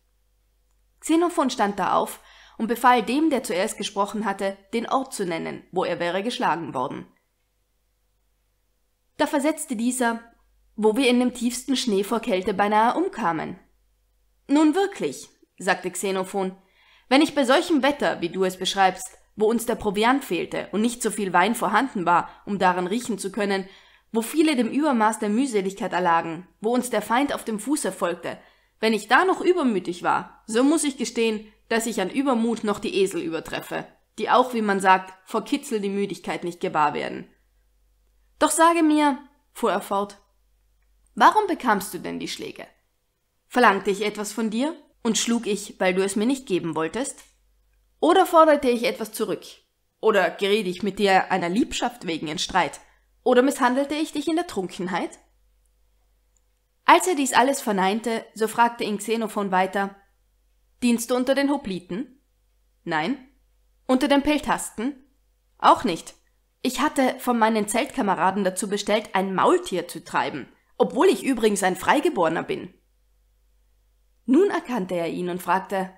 Xenophon stand da auf und befahl dem, der zuerst gesprochen hatte, den Ort zu nennen, wo er wäre geschlagen worden. Da versetzte dieser, wo wir in dem tiefsten Schnee vor Kälte beinahe umkamen. Nun wirklich, sagte Xenophon, wenn ich bei solchem Wetter, wie du es beschreibst, wo uns der Proviant fehlte und nicht so viel Wein vorhanden war, um daran riechen zu können, wo viele dem Übermaß der Mühseligkeit erlagen, wo uns der Feind auf dem Fuße folgte, wenn ich da noch übermütig war, so muss ich gestehen, dass ich an Übermut noch die Esel übertreffe, die auch, wie man sagt, vor Kitzel die Müdigkeit nicht gewahr werden. Doch sage mir, fuhr er fort, warum bekamst du denn die Schläge? Verlangte ich etwas von dir und schlug ich, weil du es mir nicht geben wolltest? Oder forderte ich etwas zurück? Oder geriet ich mit dir einer Liebschaft wegen in Streit? Oder misshandelte ich dich in der Trunkenheit? Als er dies alles verneinte, so fragte ihn Xenophon weiter, Dienst du unter den Hopliten? Nein. Unter den Peltasten? Auch nicht. Ich hatte von meinen Zeltkameraden dazu bestellt, ein Maultier zu treiben, obwohl ich übrigens ein Freigeborener bin. Nun erkannte er ihn und fragte,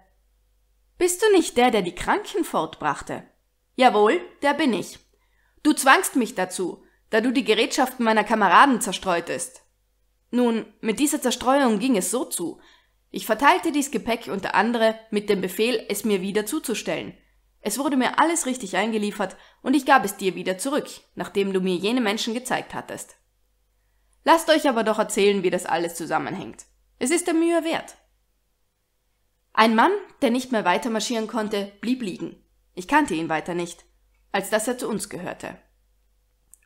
Bist du nicht der, der die Kranken fortbrachte? Jawohl, der bin ich. Du zwangst mich dazu, da du die Gerätschaften meiner Kameraden zerstreutest. Nun, mit dieser Zerstreuung ging es so zu. Ich verteilte dies Gepäck unter andere mit dem Befehl, es mir wieder zuzustellen, es wurde mir alles richtig eingeliefert und ich gab es dir wieder zurück, nachdem du mir jene Menschen gezeigt hattest. Lasst euch aber doch erzählen, wie das alles zusammenhängt. Es ist der Mühe wert. Ein Mann, der nicht mehr weiter marschieren konnte, blieb liegen. Ich kannte ihn weiter nicht, als dass er zu uns gehörte.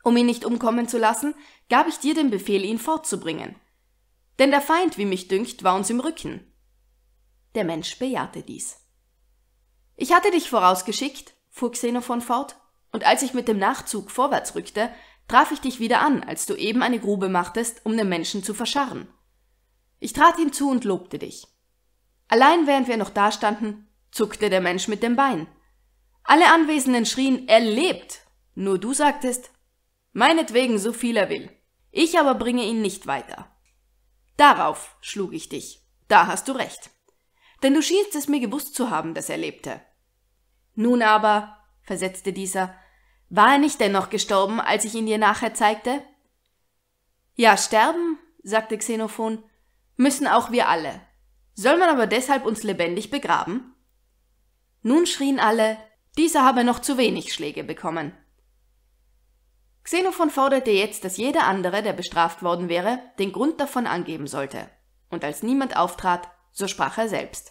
Um ihn nicht umkommen zu lassen, gab ich dir den Befehl, ihn fortzubringen. Denn der Feind, wie mich dünkt, war uns im Rücken. Der Mensch bejahte dies. Ich hatte dich vorausgeschickt, fuhr Xenophon fort, und als ich mit dem Nachzug vorwärts rückte, traf ich dich wieder an, als du eben eine Grube machtest, um den Menschen zu verscharren. Ich trat hinzu und lobte dich. Allein während wir noch dastanden, zuckte der Mensch mit dem Bein. Alle Anwesenden schrien, er lebt. Nur du sagtest, meinetwegen so viel er will. Ich aber bringe ihn nicht weiter. Darauf schlug ich dich. Da hast du recht. Denn du schienst es mir gewusst zu haben, dass er lebte. Nun aber, versetzte dieser, War er nicht dennoch gestorben, als ich ihn dir nachher zeigte? Ja, sterben, sagte Xenophon, müssen auch wir alle. Soll man aber deshalb uns lebendig begraben? Nun schrien alle, dieser habe noch zu wenig Schläge bekommen. Xenophon forderte jetzt, dass jeder andere, der bestraft worden wäre, den Grund davon angeben sollte. Und als niemand auftrat, so sprach er selbst.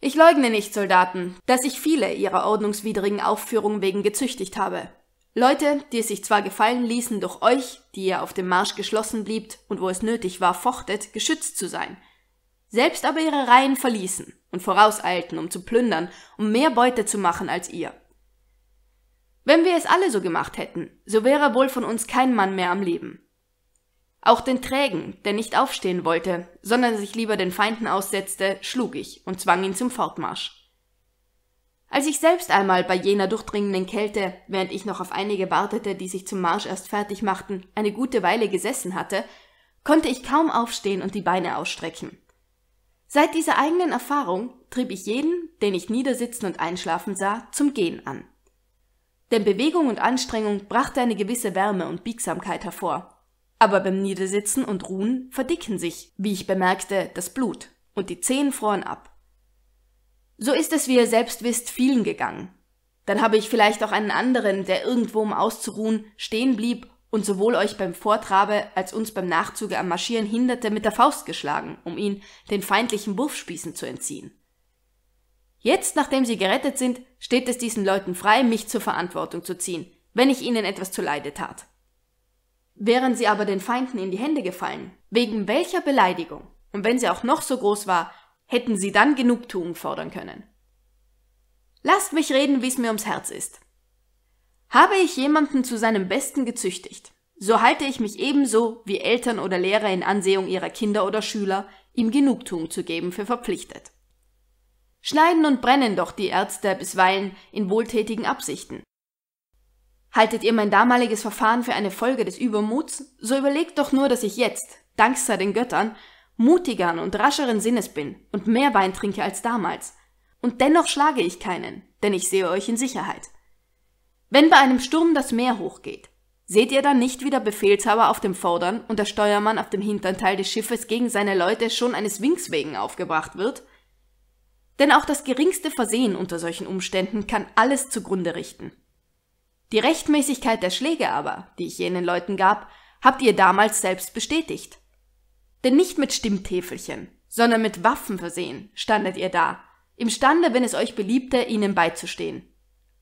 Ich leugne nicht, Soldaten, dass ich viele ihrer ordnungswidrigen Aufführungen wegen gezüchtigt habe. Leute, die es sich zwar gefallen ließen, durch euch, die ihr auf dem Marsch geschlossen bliebt und wo es nötig war, fochtet, geschützt zu sein, selbst aber ihre Reihen verließen und vorauseilten, um zu plündern, um mehr Beute zu machen als ihr. Wenn wir es alle so gemacht hätten, so wäre wohl von uns kein Mann mehr am Leben. Auch den Trägen, der nicht aufstehen wollte, sondern sich lieber den Feinden aussetzte, schlug ich und zwang ihn zum Fortmarsch. Als ich selbst einmal bei jener durchdringenden Kälte, während ich noch auf einige wartete, die sich zum Marsch erst fertig machten, eine gute Weile gesessen hatte, konnte ich kaum aufstehen und die Beine ausstrecken. Seit dieser eigenen Erfahrung trieb ich jeden, den ich niedersitzen und einschlafen sah, zum Gehen an. Denn Bewegung und Anstrengung brachte eine gewisse Wärme und Biegsamkeit hervor. Aber beim Niedersitzen und Ruhen verdicken sich, wie ich bemerkte, das Blut und die Zehen froren ab. So ist es, wie ihr selbst wisst, vielen gegangen. Dann habe ich vielleicht auch einen anderen, der irgendwo um auszuruhen stehen blieb und sowohl euch beim Vortrabe als uns beim Nachzuge am Marschieren hinderte, mit der Faust geschlagen, um ihn den feindlichen Wurfspießen zu entziehen. Jetzt, nachdem sie gerettet sind, steht es diesen Leuten frei, mich zur Verantwortung zu ziehen, wenn ich ihnen etwas zuleide tat. Wären sie aber den Feinden in die Hände gefallen, wegen welcher Beleidigung, und wenn sie auch noch so groß war, hätten sie dann Genugtuung fordern können. Lasst mich reden, wie es mir ums Herz ist. Habe ich jemanden zu seinem Besten gezüchtigt, so halte ich mich ebenso wie Eltern oder Lehrer in Ansehung ihrer Kinder oder Schüler, ihm Genugtuung zu geben, für verpflichtet. Schneiden und brennen doch die Ärzte bisweilen in wohltätigen Absichten. Haltet ihr mein damaliges Verfahren für eine Folge des Übermuts, so überlegt doch nur, dass ich jetzt, dank sei den Göttern, mutigeren und rascheren Sinnes bin und mehr Wein trinke als damals. Und dennoch schlage ich keinen, denn ich sehe euch in Sicherheit. Wenn bei einem Sturm das Meer hochgeht, seht ihr dann nicht, wie der Befehlshaber auf dem Vordern und der Steuermann auf dem hinteren Teil des Schiffes gegen seine Leute schon eines Winks wegen aufgebracht wird? Denn auch das geringste Versehen unter solchen Umständen kann alles zugrunde richten. Die Rechtmäßigkeit der Schläge aber, die ich jenen Leuten gab, habt ihr damals selbst bestätigt. Denn nicht mit Stimmtäfelchen, sondern mit Waffen versehen standet ihr da, imstande, wenn es euch beliebte, ihnen beizustehen.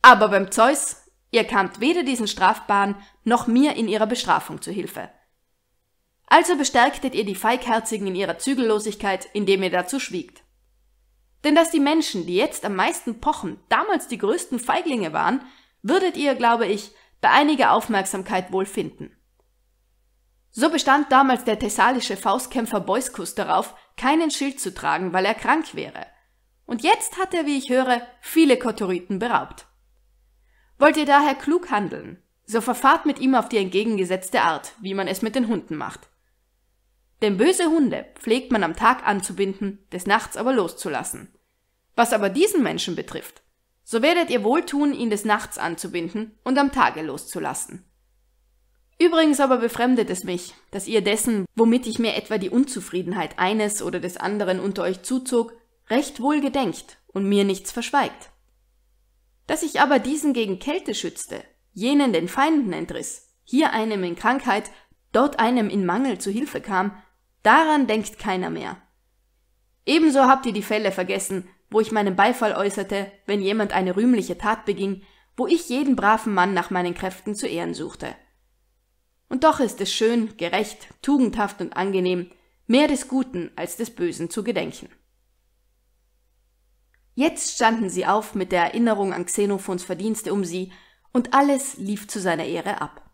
Aber beim Zeus, ihr kamt weder diesen Strafbaren noch mir in ihrer Bestrafung zu Hilfe. Also bestärktet ihr die Feigherzigen in ihrer Zügellosigkeit, indem ihr dazu schwiegt. Denn dass die Menschen, die jetzt am meisten pochen, damals die größten Feiglinge waren, würdet ihr, glaube ich, bei einiger Aufmerksamkeit wohl finden. So bestand damals der thessalische Faustkämpfer Beuskus darauf, keinen Schild zu tragen, weil er krank wäre. Und jetzt hat er, wie ich höre, viele Kotoriten beraubt. Wollt ihr daher klug handeln, so verfahrt mit ihm auf die entgegengesetzte Art, wie man es mit den Hunden macht. Denn böse Hunde pflegt man am Tag anzubinden, des Nachts aber loszulassen. Was aber diesen Menschen betrifft, so werdet ihr wohl tun, ihn des Nachts anzubinden und am Tage loszulassen. Übrigens aber befremdet es mich, dass ihr dessen, womit ich mir etwa die Unzufriedenheit eines oder des anderen unter euch zuzog, recht wohl gedenkt und mir nichts verschweigt. Dass ich aber diesen gegen Kälte schützte, jenen den Feinden entriss, hier einem in Krankheit, dort einem in Mangel zu Hilfe kam, daran denkt keiner mehr. Ebenso habt ihr die Fälle vergessen, wo ich meinen Beifall äußerte, wenn jemand eine rühmliche Tat beging, wo ich jeden braven Mann nach meinen Kräften zu ehren suchte. Und doch ist es schön, gerecht, tugendhaft und angenehm, mehr des Guten als des Bösen zu gedenken. Jetzt standen sie auf mit der Erinnerung an Xenophons Verdienste um sie, und alles lief zu seiner Ehre ab.